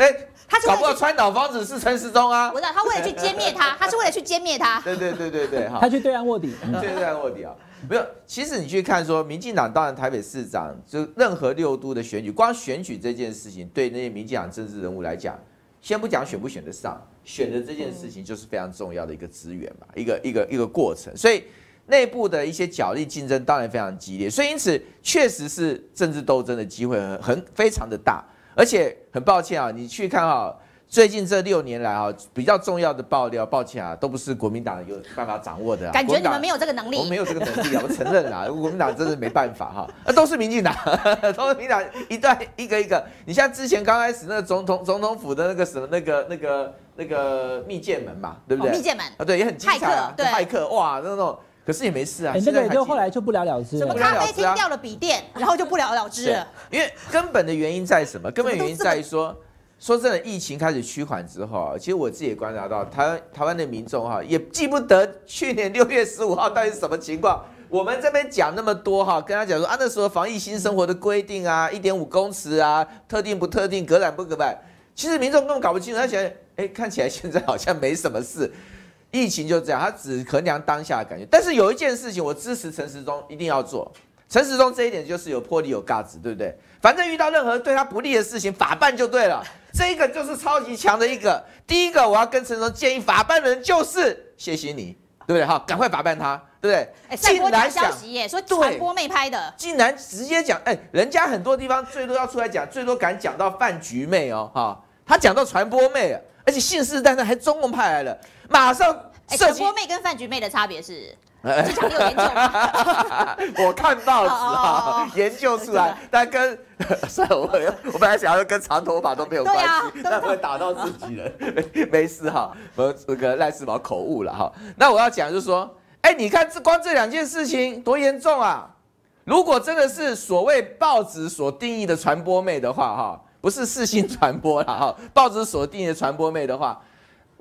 哎，他搞不好川岛芳子是陈时中啊。我知道，他为了去歼灭他，他是为了去歼灭他。对对对对对，哈。他去对岸卧底，对对岸卧底啊。没有，其实你去看说，民进党当然台北市长，就任何六都的选举，光选举这件事情，对那些民进党政治人物来讲，先不讲选不选得上，选的这件事情就是非常重要的一个资源嘛，一个一个一个过程，所以。内部的一些角力竞争当然非常激烈，所以因此确实是政治斗争的机会很很非常的大，而且很抱歉啊，你去看啊，最近这六年来啊，比较重要的爆料，抱歉啊，都不是国民党有办法掌握的，感觉你们没有这个能力，我们没有这个能力啊，我承认啊，国民党真的没办法哈，那都是民进党，都是民进党一段一个一个，你像之前刚开始那个总统总统府的那个什么那个那个那个密剑门嘛，对不对？密剑门。啊，对，也很精彩啊，对，骇客哇那种。可是也没事啊，那个就后来就不了了之。什么咖啡厅掉了笔电，然后就不了了之 了。因为根本的原因在什么？根本原因在于说，说真的，疫情开始趋缓之后啊，其实我自己也观察到，台湾台湾的民众哈，也记不得去年六月十五号到底是什么情况。我们这边讲那么多哈，跟他讲说啊，那时候防疫新生活的规定啊，一点五公尺啊，特定不特定，隔染不隔板，其实民众根本搞不清楚，他觉得哎，看起来现在好像没什么事。疫情就这样，他只衡量当下的感觉。但是有一件事情，我支持陈时中一定要做。陈时中这一点就是有魄力、有价值，对不对？反正遇到任何对他不利的事情，法办就对了。这一个就是超级强的一个。第一个，我要跟陈时中建议，法办的人就是谢欣妮，对不对？哈，赶快法办他。对不对？哎，赛播假消息耶，说对传播妹拍的，竟然直接讲，哎，人家很多地方最多要出来讲，最多敢讲到饭局妹哦，哈，他讲到传播妹，而且信誓旦旦还中共派来了，马上哎，传播妹跟饭局妹的差别是，哎这有研究吗？我看报纸研究出来，但跟 算了，我我本来想要跟长头发都没有关系，那会打到自己人，没没事哈。我这个赖世宝口误了哈。那我要讲就是说，哎，你看这光这两件事情多严重啊！如果真的是所谓报纸所定义的传播妹的话，哈，不是四星传播了，哈，报纸所定义的传播妹的话，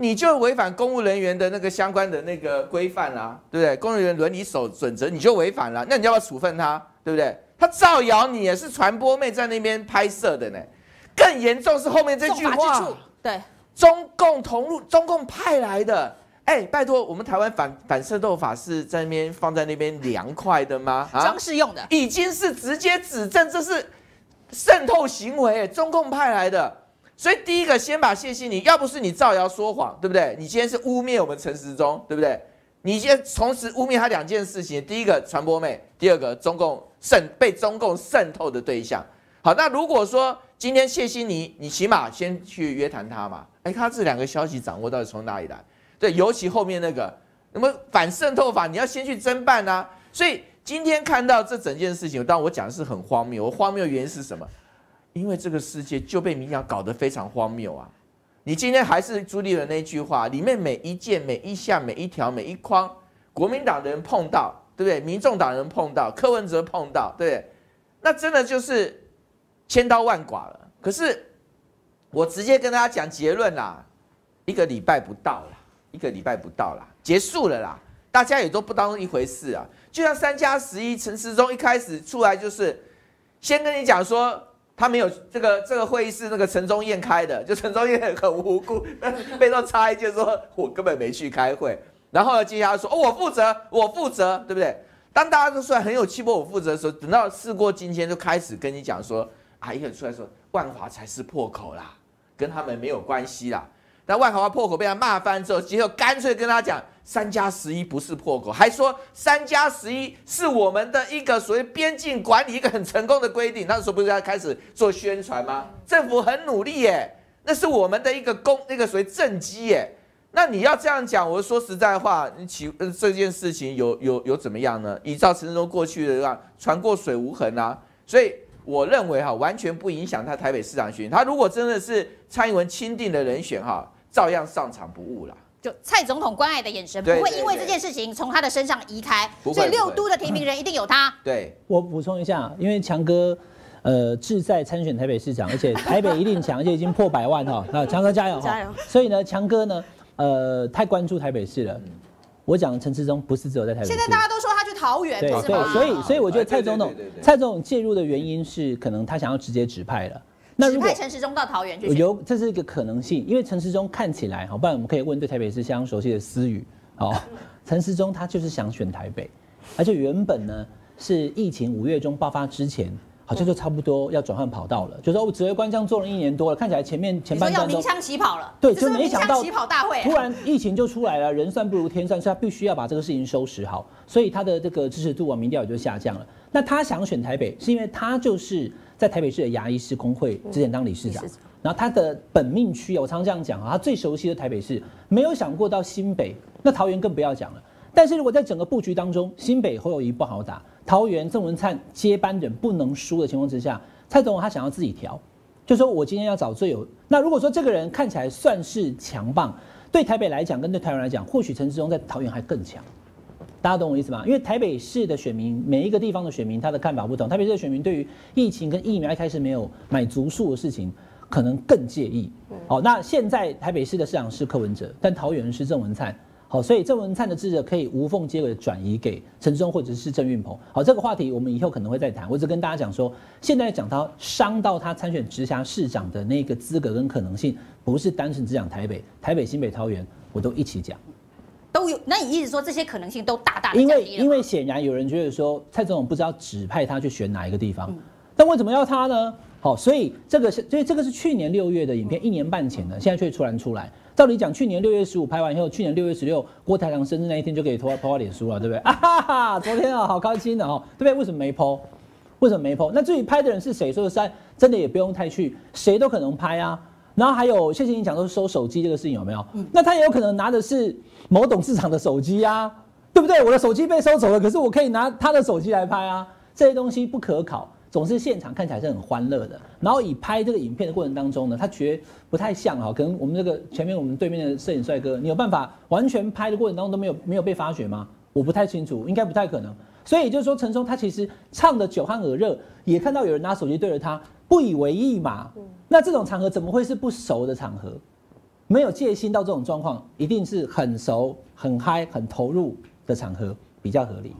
你就违反公务人员的那个相关的那个规范啦，对不对？公务人员伦理守准则你就违反了，那你要不要处分他？对不对？他造谣你也是传播妹在那边拍摄的呢。更严重是后面这句话，，对，中共同路，中共派来的。哎，拜托，我们台湾反反渗透法是在那边放在那边凉快的吗？啊装，饰用的，已经是直接指证这是渗透行为，中共派来的。所以第一个先把谢欣你，要不是你造谣说谎，对不对？你今天是污蔑我们陈时中，对不对？你今天同时污蔑他两件事情，第一个传播妹，第二个中共渗被中共渗透的对象。好，那如果说今天谢欣妮，你起码先去约谈他嘛？哎，他这两个消息掌握到底从哪里来？对，尤其后面那个，那么反渗透法，你要先去侦办啊。所以今天看到这整件事情，当然我讲的是很荒谬。我荒谬的原因是什么？因为这个世界就被民调搞得非常荒谬啊！你今天还是朱立伦那句话，里面每一件、每一项、每一条、每一框，国民党的人碰到，对不对？民众党人碰到，柯文哲碰到，对不对？那真的就是千刀万剐了。可是我直接跟大家讲结论啦，一个礼拜不到啦，一个礼拜不到啦，结束了啦，大家也都不当一回事啊。就像三加十一，陈时中一开始出来就是先跟你讲说。他没有这个这个会议是那个陈忠燕开的，就陈忠燕很无辜，但是背后插一句说，我根本没去开会。然后呢，接下来说，哦，我负责，我负责，对不对？当大家都出来很有气魄，我负责的时候，等到事过境迁，就开始跟你讲说，啊，一个人出来说，万华才是破口啦，跟他们没有关系啦。但万华破口被他骂翻之后，结果干脆跟他讲，三加十一不是破口，还说三加十一是我们的一个所谓边境管理一个很成功的规定。那时候不是要开始做宣传吗？政府很努力耶，那是我们的一个公那个所谓政绩耶。那你要这样讲，我说实在话，你起这件事情有有有怎么样呢？依照陈志忠过去的样，船过水无痕啊，所以我认为哈，完全不影响他台北市长选。他如果真的是蔡英文钦定的人选哈，照样上场不误啦。就蔡总统关爱的眼神不会因为这件事情从他的身上移开，所以六都的提名人一定有他。对，我 补充一下，因为强哥，呃，志在参选台北市长，而且台北一定强，而且已经破百万哈。那强哥加油哈！加油所以呢，强哥呢，呃，太关注台北市了。我讲的陈志忠不是只有在台北市。现在大家都说他去桃园，对所以所以我觉得蔡总统蔡总统介入的原因是，可能他想要直接指派了。那指如果派陈时中到桃园去。有这是一个可能性，因为陈时中看起来，好，不然我们可以问对台北市相当熟悉的思雨，好，陈时中他就是想选台北，而且原本呢是疫情五月中爆发之前，好像就差不多要转换跑道了，就说我指挥官这样做了一年多了，看起来前面前半段都要鸣枪起跑了，对，就是没想到起跑大会，突然疫情就出来了，人算不如天算，所以他必须要把这个事情收拾好，所以他的这个支持度啊，民调也就下降了。那他想选台北，是因为他就是在台北市的牙医师工会之前当理事长然后他的本命区啊，我常常这样讲啊，他最熟悉的台北市，没有想过到新北，那桃园更不要讲了。但是如果在整个布局当中，新北侯友谊不好打，桃园郑文灿接班人不能输的情况之下，蔡总统他想要自己调，就说我今天要找最有。那如果说这个人看起来算是强棒，对台北来讲跟对台湾来讲，或许陈志忠在桃园还更强。大家懂我意思吗？因为台北市的选民，每一个地方的选民，他的看法不同。台北市的选民对于疫情跟疫苗一开始没有买足数的事情，可能更介意。好，那现在台北市的市长是柯文哲，但桃园是郑文灿。好，所以郑文灿的智者可以无缝接轨地转移给陈志忠或者是郑运鹏。好，这个话题我们以后可能会再谈。我只跟大家讲说，现在讲到伤到他参选直辖市长的那个资格跟可能性，不是单纯只讲台北、台北、新北、桃园，我都一起讲。都有。那你意思说这些可能性都大大的因为？因为显然有人觉得说蔡总统不知道指派他去选哪一个地方，但为什么要他呢？好，所以这个是，所以这个是去年六月的影片，一年半前的，现在却突然出来。照理讲，去年六月十五拍完以后，去年六月十六郭台铭生日那一天就可以拖抛到脸书了，对不对？啊哈哈，昨天啊，好开心的哦，对不对？为什么没抛？为什么没抛？那至于拍的人是谁，说实在，真的也不用太去，谁都可能拍啊。然后还有，谢谢你讲说收手机这个事情有没有？那他也有可能拿的是某董事长的手机啊，对不对？我的手机被收走了，可是我可以拿他的手机来拍啊，这些东西不可考。总是现场看起来是很欢乐的，然后以拍这个影片的过程当中呢，他觉得不太像哈，可能我们这个前面我们对面的摄影帅哥，你有办法完全拍的过程当中都没有没有被发觉吗？我不太清楚，应该不太可能。所以就是说，陈松他其实唱的酒酣耳热，也看到有人拿手机对着他，不以为意嘛。那这种场合怎么会是不熟的场合？没有戒心到这种状况，一定是很熟、很嗨、很投入的场合比较合理。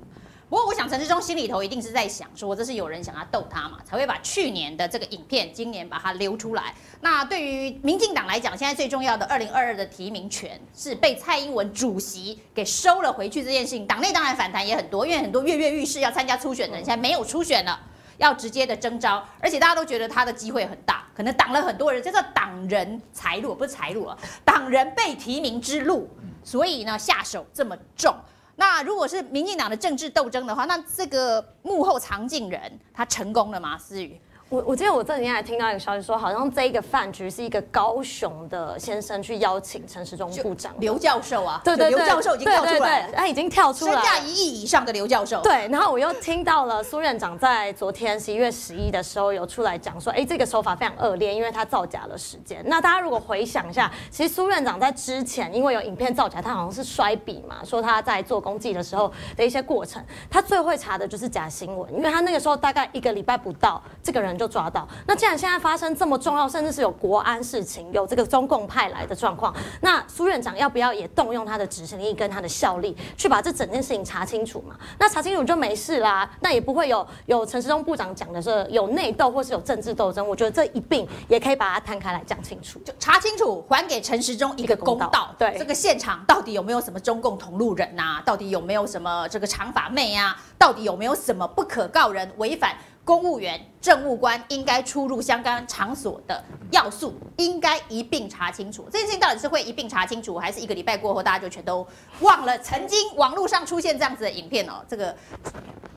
不过，我想陈志忠心里头一定是在想，说这是有人想要逗他嘛，才会把去年的这个影片，今年把它流出来。那对于民进党来讲，现在最重要的二零二二的提名权是被蔡英文主席给收了回去这件事情，党内当然反弹也很多，因为很多跃跃欲试要参加初选的人现在没有初选了，要直接的征召，而且大家都觉得他的机会很大，可能挡了很多人，叫做党人财路，不是财路啊，党人被提名之路，所以呢下手这么重。那如果是民进党的政治斗争的话，那这个幕后藏镜人他成功了吗？思雨。我我记得我这几天还听到一个消息说，好像这一个饭局是一个高雄的先生去邀请陈时中部长刘教授啊，对对刘教授已经跳出来了，他已经跳出来，身价一亿以上的刘教授。对，然后我又听到了苏院长在昨天十一月十一的时候有出来讲说，哎，这个手法非常恶劣，因为他造假了时间。那大家如果回想一下，其实苏院长在之前因为有影片造假，他好像是摔笔嘛，说他在做公祭的时候的一些过程，他最会查的就是假新闻，因为他那个时候大概一个礼拜不到，这个人就抓到。那既然现在发生这么重要，甚至是有国安事情，有这个中共派来的状况，那苏院长要不要也动用他的执行力跟他的效力，去把这整件事情查清楚嘛？那查清楚就没事啦，那也不会有有陈时中部长讲的是有内斗或是有政治斗争。我觉得这一并也可以把它摊开来讲清楚，就查清楚，还给陈时中一个公道。对，这个现场到底有没有什么中共同路人呐？到底有没有什么这个长发妹啊？到底有没有什么不可告人违反？公务员、政务官应该出入相关场所的要素，应该一并查清楚。这件事情到底是会一并查清楚，还是一个礼拜过后大家就全都忘了？曾经网络上出现这样子的影片哦，这个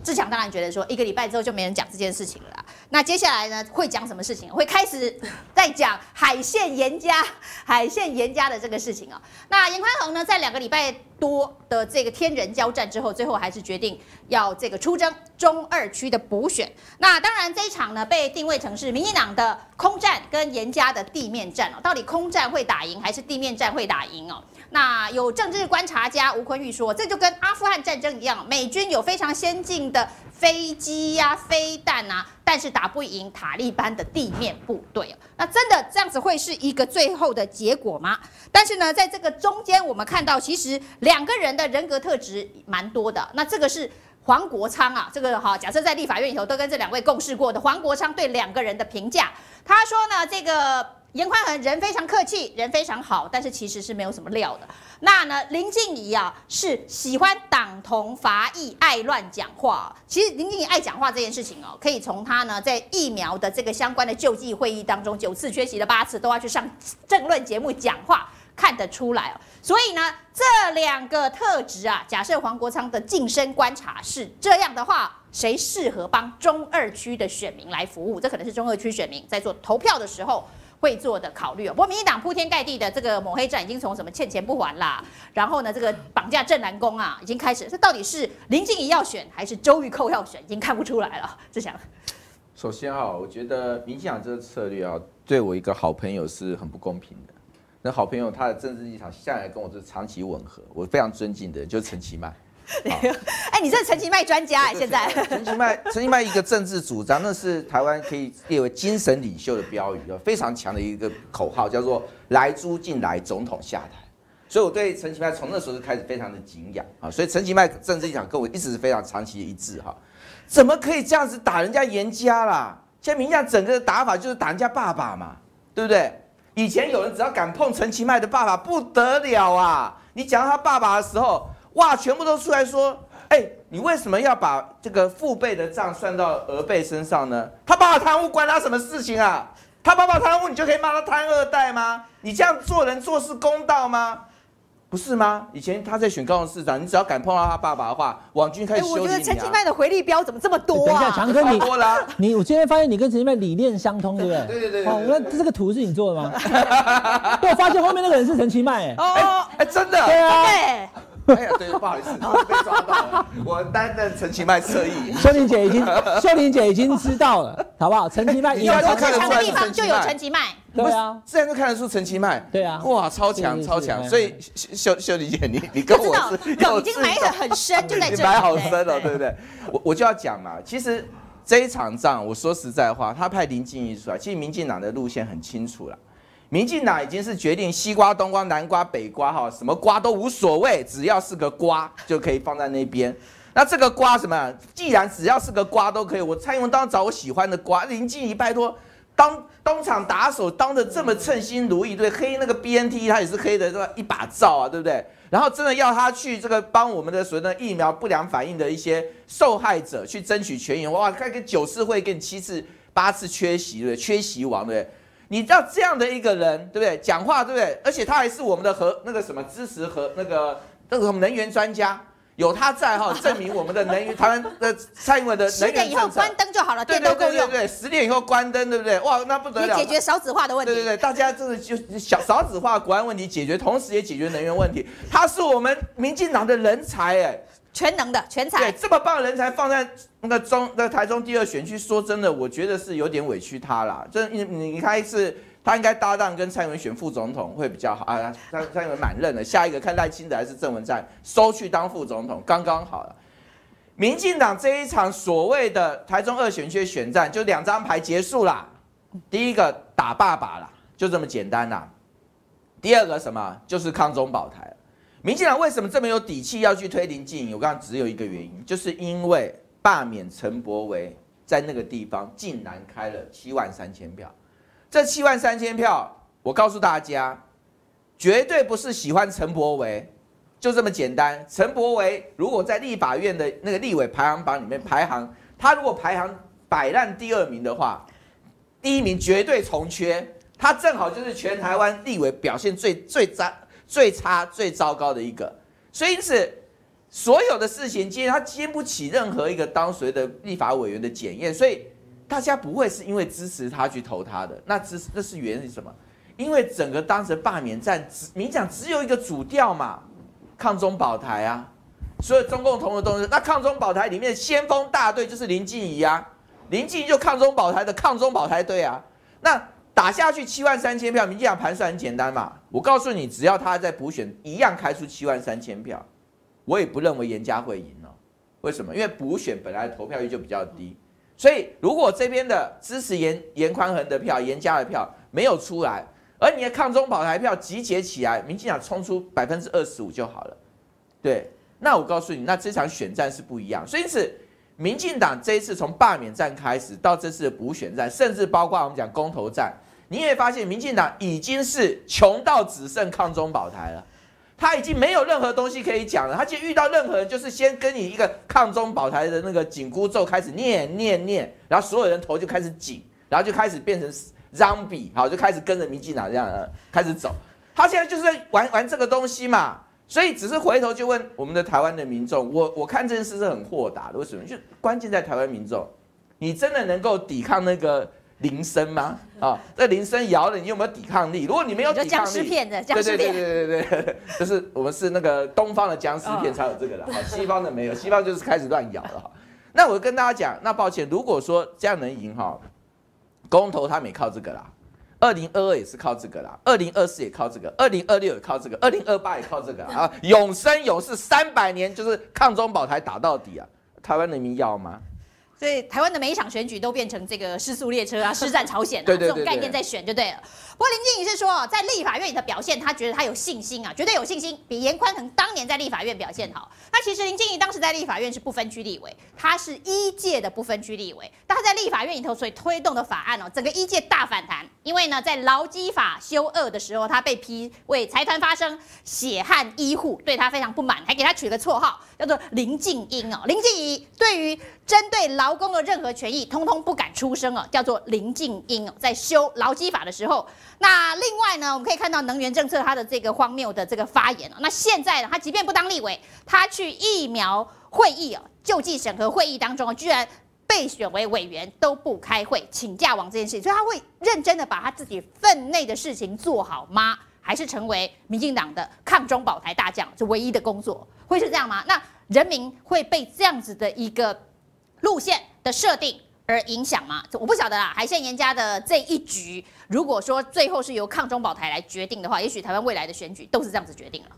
志强当然觉得说，一个礼拜之后就没人讲这件事情了。那接下来呢，会讲什么事情？会开始在讲海线严家、海线严家的这个事情哦。那严宽恒呢，在两个礼拜。多的这个天人交战之后，最后还是决定要这个出征中二区的补选。那当然这一场呢，被定位成是民进党的空战跟严家的地面战哦。到底空战会打赢还是地面战会打赢哦？那有政治观察家吴坤玉说，这就跟阿富汗战争一样，美军有非常先进的飞机呀、飞弹啊，但是打不赢塔利班的地面部队。那真的这样子会是一个最后的结果吗？但是呢，在这个中间，我们看到其实两个人的人格特质蛮多的。那这个是黄国昌啊，这个哈，假设在立法院里头都跟这两位共事过的黄国昌对两个人的评价，他说呢，这个。严宽恒人非常客气，人非常好，但是其实是没有什么料的。那呢，林静怡啊是喜欢党同伐异，爱乱讲话。其实林静怡爱讲话这件事情哦，可以从他呢在疫苗的这个相关的救济会议当中，九次缺席了八次，都要去上政论节目讲话，看得出来哦。所以呢，这两个特质啊，假设黄国昌的晋升观察是这样的话，谁适合帮中二区的选民来服务？这可能是中二区选民在做投票的时候。会做的考虑哦，不过民进党铺天盖地的这个抹黑战已经从什么欠钱不还啦，然后呢，这个绑架郑南宫啊，已经开始，这到底是林静怡要选还是周玉蔻要选，已经看不出来了。志祥，首先哈，我觉得民进党这个策略啊，对我一个好朋友是很不公平的。那好朋友他的政治立场向来跟我是长期吻合，我非常尊敬的，就是陈其迈。哎，你这是陈其迈专家哎，现在陈其迈，陈其迈一个政治主张，那是台湾可以列为精神领袖的标语，非常强的一个口号，叫做“来猪进来，总统下台”。所以我对陈其迈从那时候就开始非常的敬仰啊。所以陈其迈政治立场跟我一直是非常长期一致哈。怎么可以这样子打人家严家啦？现在民下整个打法就是打人家爸爸嘛，对不对？以前有人只要敢碰陈其迈的爸爸，不得了啊！你讲到他爸爸的时候。哇！全部都出来说，哎，你为什么要把这个父辈的账算到儿辈身上呢？他爸爸贪污，关他什么事情啊？他爸爸贪污，你就可以骂他贪二代吗？你这样做人做事公道吗？不是吗？以前他在选高雄市长，你只要敢碰到他爸爸的话，网军开哎，始修理你、啊。我觉得陈其迈的回力标怎么这么多等一下，啊？强哥你多啦、你我今天发现你跟陈其迈理念相通，对不对？对对对对哦，那这个图是你做的吗？对，我发现后面那个人是陈其迈，哎，哦，哎、真的。对啊，对，哎呀，对，不好意思，被抓到了。我担任陈其迈侧翼。秀玲姐已经，秀玲姐已经知道了，好不好？陈其迈你要隐藏看得出来强的地方就有陈其迈。对啊，这样都看得出陈其迈。对啊哇，超强超强。哎所以秀秀玲姐，你你跟我是梗已经埋得很深，就在这里。埋好深了，对对不对？我我就要讲嘛，其实这一场仗，我说实在话，他派林静怡出来，其实民进党的路线很清楚了。民进党已经是决定西瓜、冬瓜、南瓜、北瓜哈，什么瓜都无所谓，只要是个瓜就可以放在那边。那这个瓜什么？既然只要是个瓜都可以，我蔡英文当然找我喜欢的瓜。林静怡拜托，当 当场打手当的这么称心如意，对黑那个 BNT 他也是黑的，对吧？一把照啊，对不对？然后真的要他去这个帮我们的所谓的疫苗不良反应的一些受害者去争取权益，哇，开个九次会跟七次八次缺席，对不对？缺席王，对不对？你知道这样的一个人，对不对？讲话对不对？而且他还是我们的核那个什么支持核那个那个什么能源专家，有他在哈，证明我们的能源台湾的蔡英文的十能源政策点以后关灯就好了，对电都够用，对对对对，十点以后关灯，对不对？哇，那不得了！你解决少子化的问题。对对对，大家真的就小少子化国安问题解决，同时也解决能源问题。他是我们民进党的人才哎，全能的全才对，这么棒的人才放在那个中那台中第二选区，说真的，我觉得是有点委屈他啦。这你你你看是。他应该搭档跟蔡英文选副总统会比较好啊，蔡蔡英文满任了，下一个看赖清德还是郑文灿收去当副总统，刚刚好了。民进党这一场所谓的台中二选区选战，就两张牌结束啦。第一个打爸爸啦，就这么简单啦。第二个什么，就是抗中保台。民进党为什么这么有底气要去推林静？我刚刚只有一个原因，就是因为罢免陈柏维在那个地方竟然开了七万三千票。这七万三千票，我告诉大家，绝对不是喜欢陈柏维，就这么简单。陈柏维如果在立法院的那个立委排行榜里面排行，他如果排行摆烂第二名的话，第一名绝对重缺。他正好就是全台湾立委表现最最渣、最差、最糟糕的一个。所以因此，所有的事情今天他经不起任何一个当随的立法委员的检验，所以大家不会是因为支持他去投他的。那支那是原因是什么？因为整个当时罢免战，只民讲只有一个主调嘛，抗中保台啊，所有中共同的东西。那抗中保台里面的先锋大队就是林静怡啊，林静怡就抗中保台的抗中保台队啊。那打下去七万三千票，民进党盘算很简单嘛。我告诉你，只要他在补选一样开出七万三千票，我也不认为严家会赢哦。为什么？因为补选本来投票率就比较低，所以如果这边的支持严严宽恒的票、严家的票没有出来，而你的抗中保台票集结起来，民进党冲出百分之二十五就好了。对，那我告诉你，那这场选战是不一样。所以因此，民进党这一次从罢免战开始，到这次的补选战，甚至包括我们讲公投战，你也发现民进党已经是穷到只剩抗中保台了。他已经没有任何东西可以讲了。他今天遇到任何人，就是先跟你一个抗中保台的那个紧箍咒开始念念念，然后所有人头就开始紧，然后就开始变成 zombie，好，就开始跟着民进党这样开始走。他现在就是在玩玩这个东西嘛，所以只是回头就问我们的台湾的民众，我我看这件事是很豁达的，为什么？就关键在台湾民众，你真的能够抵抗那个铃声吗？啊，这铃声摇了，你有没有抵抗力？如果你没有抵抗力，僵尸片的僵尸对对对，对对对，就是我们是那个东方的僵尸片才有这个了，好，西方的没有，西方就是开始乱摇了哈。那我跟大家讲，那抱歉，如果说这样能赢哈，公投他们也靠这个啦，二零二二也是靠这个啦，二零二四也靠这个，二零二六也靠这个，二零二八也靠这个啊，永生永世三百年就是抗中保台打到底啊，台湾人民要吗？所以台湾的每一场选举都变成这个失速列车啊、失战朝鲜啊这种概念在选就对了。不过林静怡是说，在立法院里的表现，他觉得他有信心啊，绝对有信心，比严宽恒当年在立法院表现好。那其实林静怡当时在立法院是不分区立委，他是一届的不分区立委，但他在立法院里头所以推动的法案哦，整个一届大反弹，因为为呢，在劳基法修二的时候，他被批为财团发生血汗医护，对他非常不满，还给他取了个绰号叫做林静英哦。林静怡对于针对劳工的任何权益，通通不敢出声哦，叫做林静英哦。在修劳基法的时候，那另外呢，我们可以看到能源政策他的这个荒谬的这个发言哦。那现在呢，他即便不当立委，他去疫苗会议哦，救济审核会议当中，居然。被选为委员都不开会请假王这件事情，所以他会认真的把他自己分内的事情做好吗？还是成为民进党的抗中保台大将，这唯一的工作会是这样吗？那人民会被这样子的一个路线的设定而影响吗？我不晓得啦。海线严家的这一局，如果说最后是由抗中保台来决定的话，也许台湾未来的选举都是这样子决定了。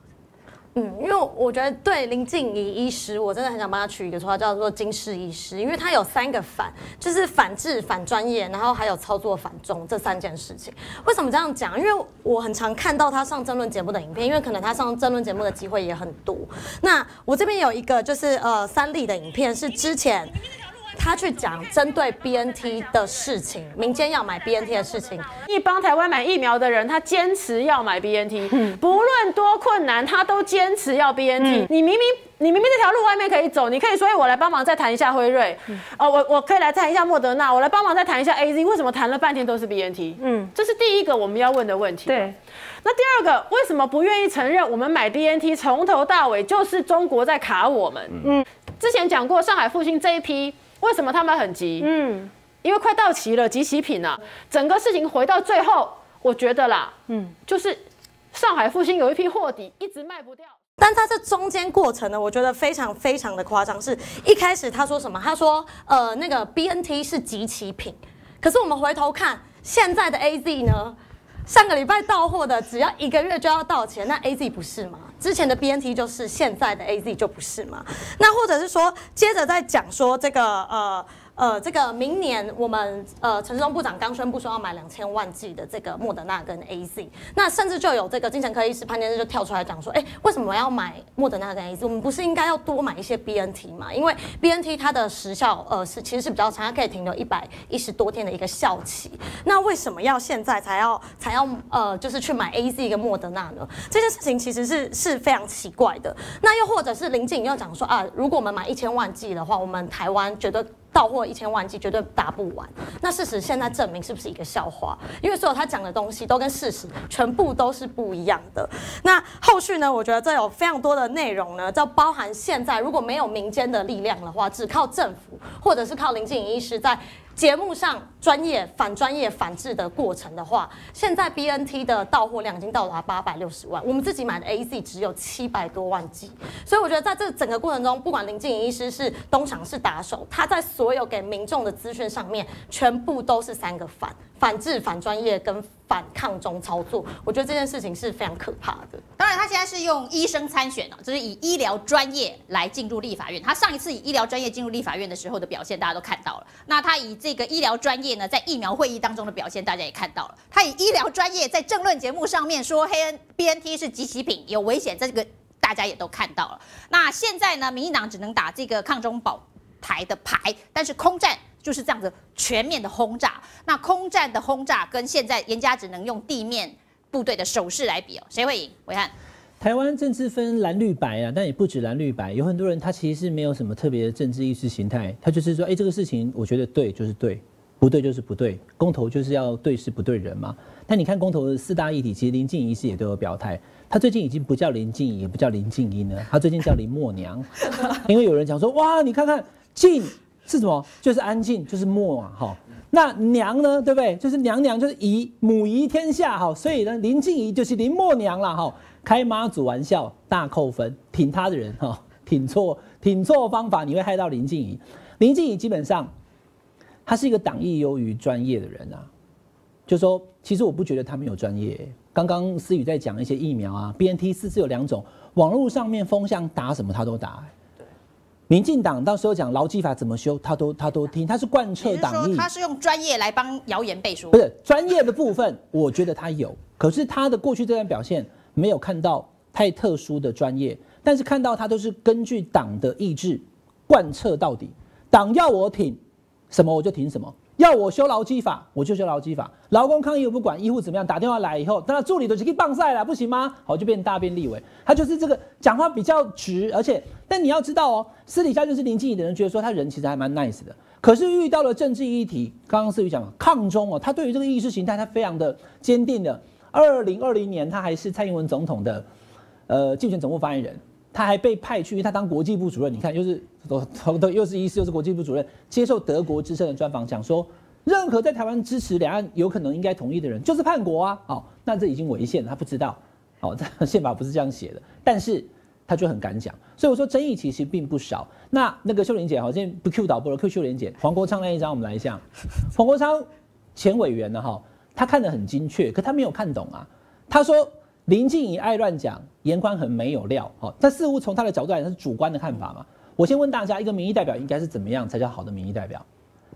嗯，因为我觉得对林静怡医师，我真的很想帮他取一个绰号，叫做“金氏医师”，因为他有三个反，就是反制、反专业，然后还有操作反中这三件事情。为什么这样讲？因为我很常看到他上争论节目的影片，因为可能他上争论节目的机会也很多。那我这边有一个就是呃三例的影片，是之前。他去讲针对 BNT 的事情，民间要买 BNT 的事情，一帮台湾买疫苗的人，他坚持要买 BNT，嗯不论多困难，他都坚持要 BNT。你明明你明明这条路外面可以走，你可以说我来帮忙再谈一下辉瑞，哦，我我可以来谈一下莫德纳，我来帮忙再谈一下 AZ，为什么谈了半天都是 BNT？嗯，这是第一个我们要问的问题。对，那第二个为什么不愿意承认我们买 BNT 从头到尾就是中国在卡我们？嗯，之前讲过上海复兴这一批。为什么他们很急？嗯，因为快到期了，集齐品了。整个事情回到最后，我觉得啦，嗯，就是上海复兴有一批货底一直卖不掉。但他这中间过程呢，我觉得非常非常的夸张。是一开始他说什么？他说呃那个 BNT 是集齐品，可是我们回头看现在的 AZ 呢，上个礼拜到货的只要一个月就要到钱，那 AZ 不是吗？之前的 BNT 就是现在的 AZ 就不是嘛？那或者是说，接着再讲说这个呃。呃，这个明年我们呃陈世忠部长刚宣布说要买两千万剂的这个莫德纳跟 A Z，那甚至就有这个精神科医师潘先生就跳出来讲说，哎，为什么要买莫德纳跟 A Z？我们不是应该要多买一些 B N T 嘛？因为 B N T 它的时效呃是其实是比较长，它可以停留一百一十多天的一个效期。那为什么要现在才要才要呃就是去买 A Z 跟莫德纳呢？这件事情其实是是非常奇怪的。那又或者是林静又讲说啊，如果我们买一千万剂的话，我们台湾绝对。到货一千万剂绝对打不完，那事实现在证明是不是一个笑话？因为所有他讲的东西都跟事实全部都是不一样的。那后续呢？我觉得这有非常多的内容呢，这包含现在如果没有民间的力量的话，只靠政府或者是靠林静怡医师在。节目上专业反专业反制的过程的话，现在 B N T 的到货量已经到达八百六十万，我们自己买的 A Z 只有七百多万剂，所以我觉得在这整个过程中，不管林静怡医师是东厂是打手，他在所有给民众的资讯上面，全部都是三个反。反制、反专业跟反抗中操作，我觉得这件事情是非常可怕的。当然，他现在是用医生参选哦，就是以医疗专业来进入立法院。他上一次以医疗专业进入立法院的时候的表现，大家都看到了。那他以这个医疗专业呢，在疫苗会议当中的表现，大家也看到了。他以医疗专业在政论节目上面说黑 N B N T 是集齐品，有危险，这个大家也都看到了。那现在呢，民进党只能打这个抗中保台的牌，但是空战。就是这样子全面的轰炸，那空战的轰炸跟现在严家只能用地面部队的手势来比哦，谁会赢？伟汉，台湾政治分蓝绿白啊，但也不止蓝绿白，有很多人他其实是没有什么特别的政治意识形态，他就是说，哎，这个事情我觉得对就是对，不对就是不对，公投就是要对事不对人嘛。但你看公投的四大议题，其实林静怡是也都有表态，他最近已经不叫林静怡，也不叫林静怡了，他最近叫林默娘，因为有人讲说，哇，你看看静。是什么？就是安静，就是默啊，哈。那娘呢？对不对？就是娘娘，就是仪，母仪天下，哈。所以呢，林静怡就是林默娘了，哈。开妈祖玩笑，大扣分。挺他的人，哈，挺错，挺错方法，你会害到林静怡。林静怡基本上，他是一个党意优于专业的人啊。就说，其实我不觉得他没有专业。刚刚思雨在讲一些疫苗啊，B N T 四是有两种，网络上面风向打什么他都打。民进党到时候讲劳基法怎么修，他都他都听，他是贯彻党意。他是用专业来帮谣言背书。不是专业的部分，我觉得他有，可是他的过去这段表现没有看到太特殊的专业，但是看到他都是根据党的意志贯彻到底。党要我挺什么我就挺什么，要我修劳基法，我就修劳基法。劳工抗议我不管，医护怎么样，打电话来以后，那助理都去棒赛了，不行吗？好，就变大变立委。他就是这个讲话比较直，而且，但你要知道哦，私底下认识林静怡的人觉得说他人其实还蛮 nice 的。可是遇到了政治议题，刚刚思雨讲抗中哦，他对于这个意识形态他非常的坚定的。二零二零年他还是蔡英文总统的呃竞选总部发言人。他还被派去，他当国际部主任。你看，又是都都又是医师，又是国际部主任，接受德国之声的专访，讲说，任何在台湾支持两岸有可能应该同意的人，就是叛国啊！哦，那这已经违宪，他不知道。哦，这 宪法不是这样写的，但是他就很敢讲。所以我说争议其实并不少。那那个秀莲姐，好，今天不 Q 导播了，Q 秀莲姐，黄国昌那一张我们来一下。黄国昌前委员呢，哈，他看得很精确，可他没有看懂啊。他说。林静怡爱乱讲，严宽很没有料，好，但似乎从他的角度来讲是主观的看法嘛？我先问大家，一个民意代表应该是怎么样才叫好的民意代表？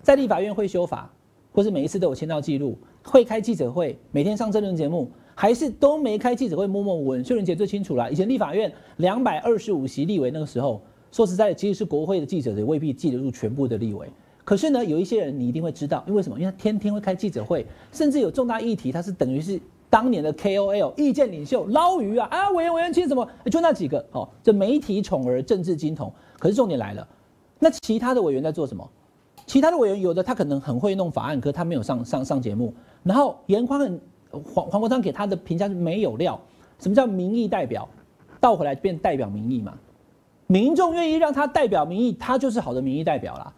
在立法院会修法，或是每一次都有签到记录，会开记者会，每天上政论节目，还是都没开记者会默默无闻？秀玲姐最清楚了，以前立法院两百二十五席立委那个时候，说实在的，即使是国会的记者也未必记得住全部的立委。可是呢，有一些人你一定会知道，因为什么？因为他天天会开记者会，甚至有重大议题，他是等于是。当年的 KOL 意见领袖捞鱼啊啊委员委员亲什么就那几个哦，这媒体宠儿政治金童。可是重点来了，那其他的委员在做什么？其他的委员有的他可能很会弄法案，可他没有上上上节目。然后严宽很黄黄国昌给他的评价是没有料。什么叫民意代表？倒回来变代表民意嘛？民众愿意让他代表民意，他就是好的民意代表啦。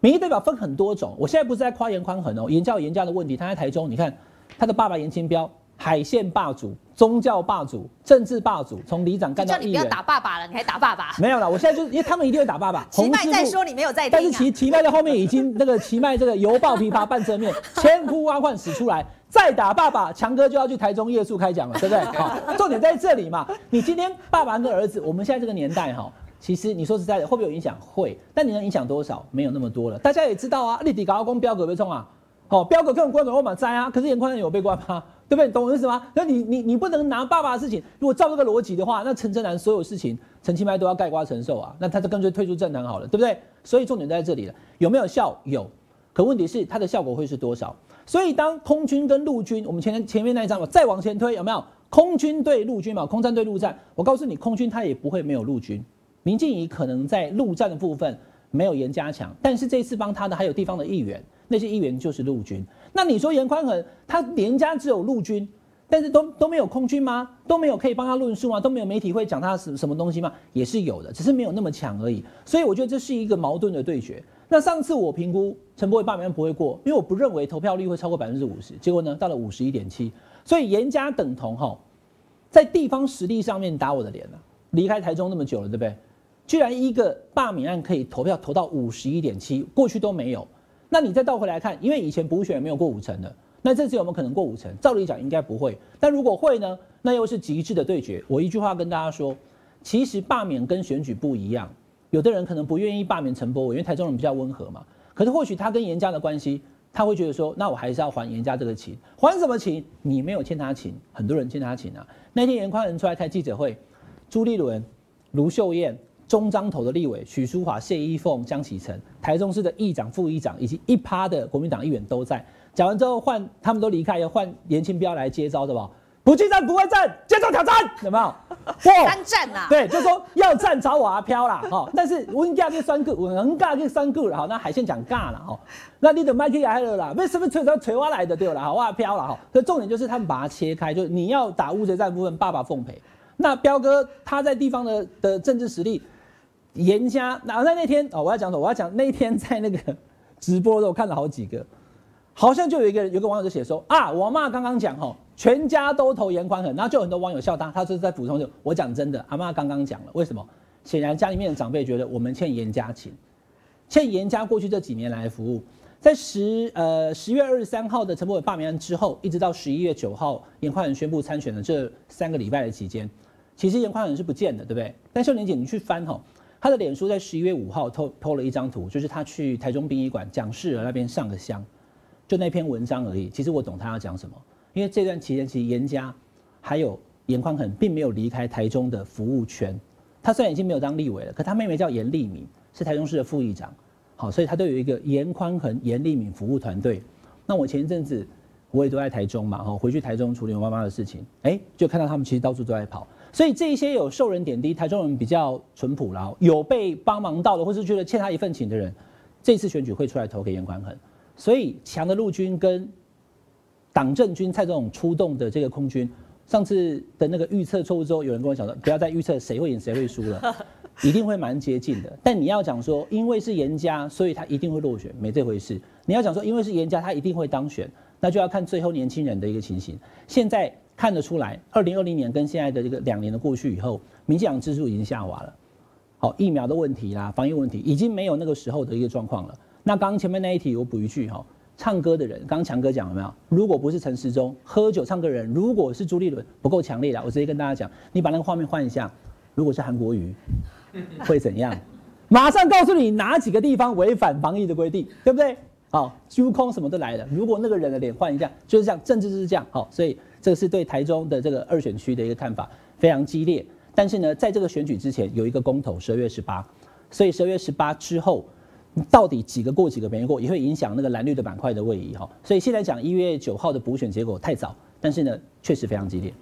民意代表分很多种，我现在不是在夸严宽很哦，严教严家的问题，他在台中，你看。他的爸爸严清标，海线霸主、宗教霸主、政治霸主，从里长干到议员。叫你不要打爸爸了，你还打爸爸？没有了，我现在就是因为他们一定会打爸爸。奇迈在说你没有在听。但是奇奇迈在后面已经那个奇迈这个犹抱琵琶半遮面，千呼万唤始出来，再打爸爸，强哥就要去台中夜宿开讲了，对不对？好，重点在这里嘛。你今天爸爸跟儿子，我们现在这个年代哈，其实你说实在的，会不会有影响？会，但你能影响多少？没有那么多了。大家也知道啊，立体高工标格被冲啊。好，标哥更关注我马摘啊，可是严宽有被关吗？对不对？懂我意思吗？那你你你不能拿爸爸的事情，如果照这个逻辑的话，那陈真南所有事情，陈其迈都要盖瓜承受啊，那他就干脆退出政坛好了，对不对？所以重点在这里了，有没有效？有，可问题是它的效果会是多少？所以当空军跟陆军，我们前前面那一张嘛，再往前推，有没有空军对陆军嘛？空战对陆战，我告诉你，空军他也不会没有陆军，民进怡可能在陆战的部分没有严加强，但是这次帮他的还有地方的议员。那些议员就是陆军，那你说严宽恒他连家只有陆军，但是都都没有空军吗？都没有可以帮他论述吗？都没有媒体会讲他什什么东西吗？也是有的，只是没有那么强而已。所以我觉得这是一个矛盾的对决。那上次我评估陈柏伟罢免案不会过，因为我不认为投票率会超过百分之五十，结果呢到了五十一点七，所以严家等同哈，在地方实力上面打我的脸了。离开台中那么久了，对不对？居然一个罢免案可以投票投到五十一点七，过去都没有。那你再倒回来看，因为以前补选没有过五成的，那这次有没有可能过五成？照理讲应该不会，但如果会呢？那又是极致的对决。我一句话跟大家说，其实罢免跟选举不一样，有的人可能不愿意罢免陈柏伟，因为台中人比较温和嘛。可是或许他跟严家的关系，他会觉得说，那我还是要还严家这个情，还什么情？你没有欠他情，很多人欠他情啊。那天严宽仁出来开记者会，朱立伦、卢秀燕。中章头的立委许淑华、谢依凤、江启臣，台中市的议长、副议长以及一趴的国民党议员都在。讲完之后换他们都离开，要换严清标来接招的吧？不进战不会战，接受挑战，有没有？三战啊！对，就说要战找我阿飘啦，哈。但是温尬跟三个，我能尬跟三个了，哈。那海鲜讲尬了，哈。那你的麦克来了啦，为什么吹到吹我来的对了，好，我阿飘了，哈。所以重点就是他们把它切开，就是你要打乌贼战部分，爸爸奉陪。那彪哥他在地方的的政治实力。严家，那在那天哦，我要讲什么？我要讲那天在那个直播的时候看了好几个，好像就有一个有个网友就写说啊，我妈刚刚讲哦，全家都投严宽很，然后就有很多网友笑他，他是在补充就我讲真的，阿妈刚刚讲了，为什么？显然家里面的长辈觉得我们欠严家情，欠严家过去这几年来服务，在十呃十月二十三号的陈柏伟罢免案之后，一直到十一月九号严宽恒宣布参选的这三个礼拜的期间，其实严宽恒是不见的，对不对？但秀玲姐你去翻哈。他的脸书在十一月五号偷偷了一张图，就是他去台中殡仪馆蒋氏儿那边上个香，就那篇文章而已。其实我懂他要讲什么，因为这段期间其实严家还有严宽恒并没有离开台中的服务圈。他虽然已经没有当立委了，可他妹妹叫严丽敏，是台中市的副议长。好，所以他都有一个严宽恒、严立敏服务团队。那我前一阵子我也都在台中嘛，哈，回去台中处理我妈妈的事情，哎，就看到他们其实到处都在跑。所以这些有受人点滴，台中人比较淳朴啦，有被帮忙到的，或是觉得欠他一份情的人，这次选举会出来投给严宽恒。所以强的陆军跟党政军蔡总统出动的这个空军，上次的那个预测错误之后，有人跟我讲说，不要再预测谁会赢谁会输了，一定会蛮接近的。但你要讲说，因为是严家，所以他一定会落选，没这回事。你要讲说，因为是严家，他一定会当选，那就要看最后年轻人的一个情形。现在看得出来，二零二零年跟现在的这个两年的过去以后，民进党支数已经下滑了。好，疫苗的问题啦，防疫问题已经没有那个时候的一个状况了。那刚刚前面那一题我补一句哈。唱歌的人，刚刚强哥讲了没有？如果不是陈时中，喝酒唱歌的人，如果是朱立伦，不够强烈了。我直接跟大家讲，你把那个画面换一下，如果是韩国瑜，会怎样？马上告诉你哪几个地方违反防疫的规定，对不对？好，揪空什么都来了。如果那个人的脸换一下，就是这样，政治就是这样。好，所以这个是对台中的这个二选区的一个看法，非常激烈。但是呢，在这个选举之前有一个公投，十二月十八，所以十二月十八之后。到底几个过几个没过，也会影响那个蓝绿的板块的位移哈。所以现在讲一月九号的补选结果太早，但是呢，确实非常激烈。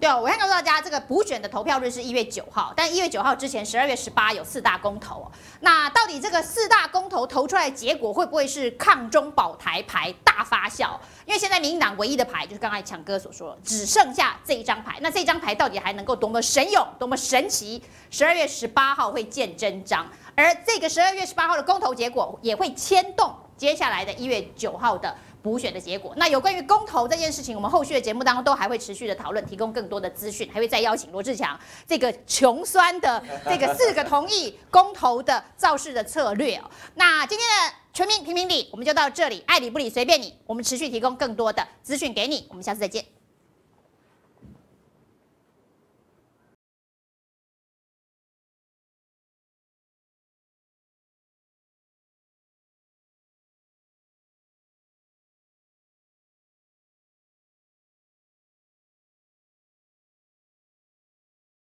对啊，我先告诉大家，这个补选的投票日是一月九号，但一月九号之前，十二月十八有四大公投。那到底这个四大公投投出来的结果会不会是抗中保台牌大发酵？因为现在民进党唯一的牌就是刚才强哥所说，只剩下这一张牌。那这张牌到底还能够多么神勇、多么神奇？十二月十八号会见真章。而这个十二月十八号的公投结果也会牵动接下来的一月九号的补选的结果。那有关于公投这件事情，我们后续的节目当中都还会持续的讨论，提供更多的资讯，还会再邀请罗志强这个穷酸的 这个四个同意公投的造势的策略哦。那今天的全民评评理我们就到这里，爱理不理随便你，我们持续提供更多的资讯给你，我们下次再见。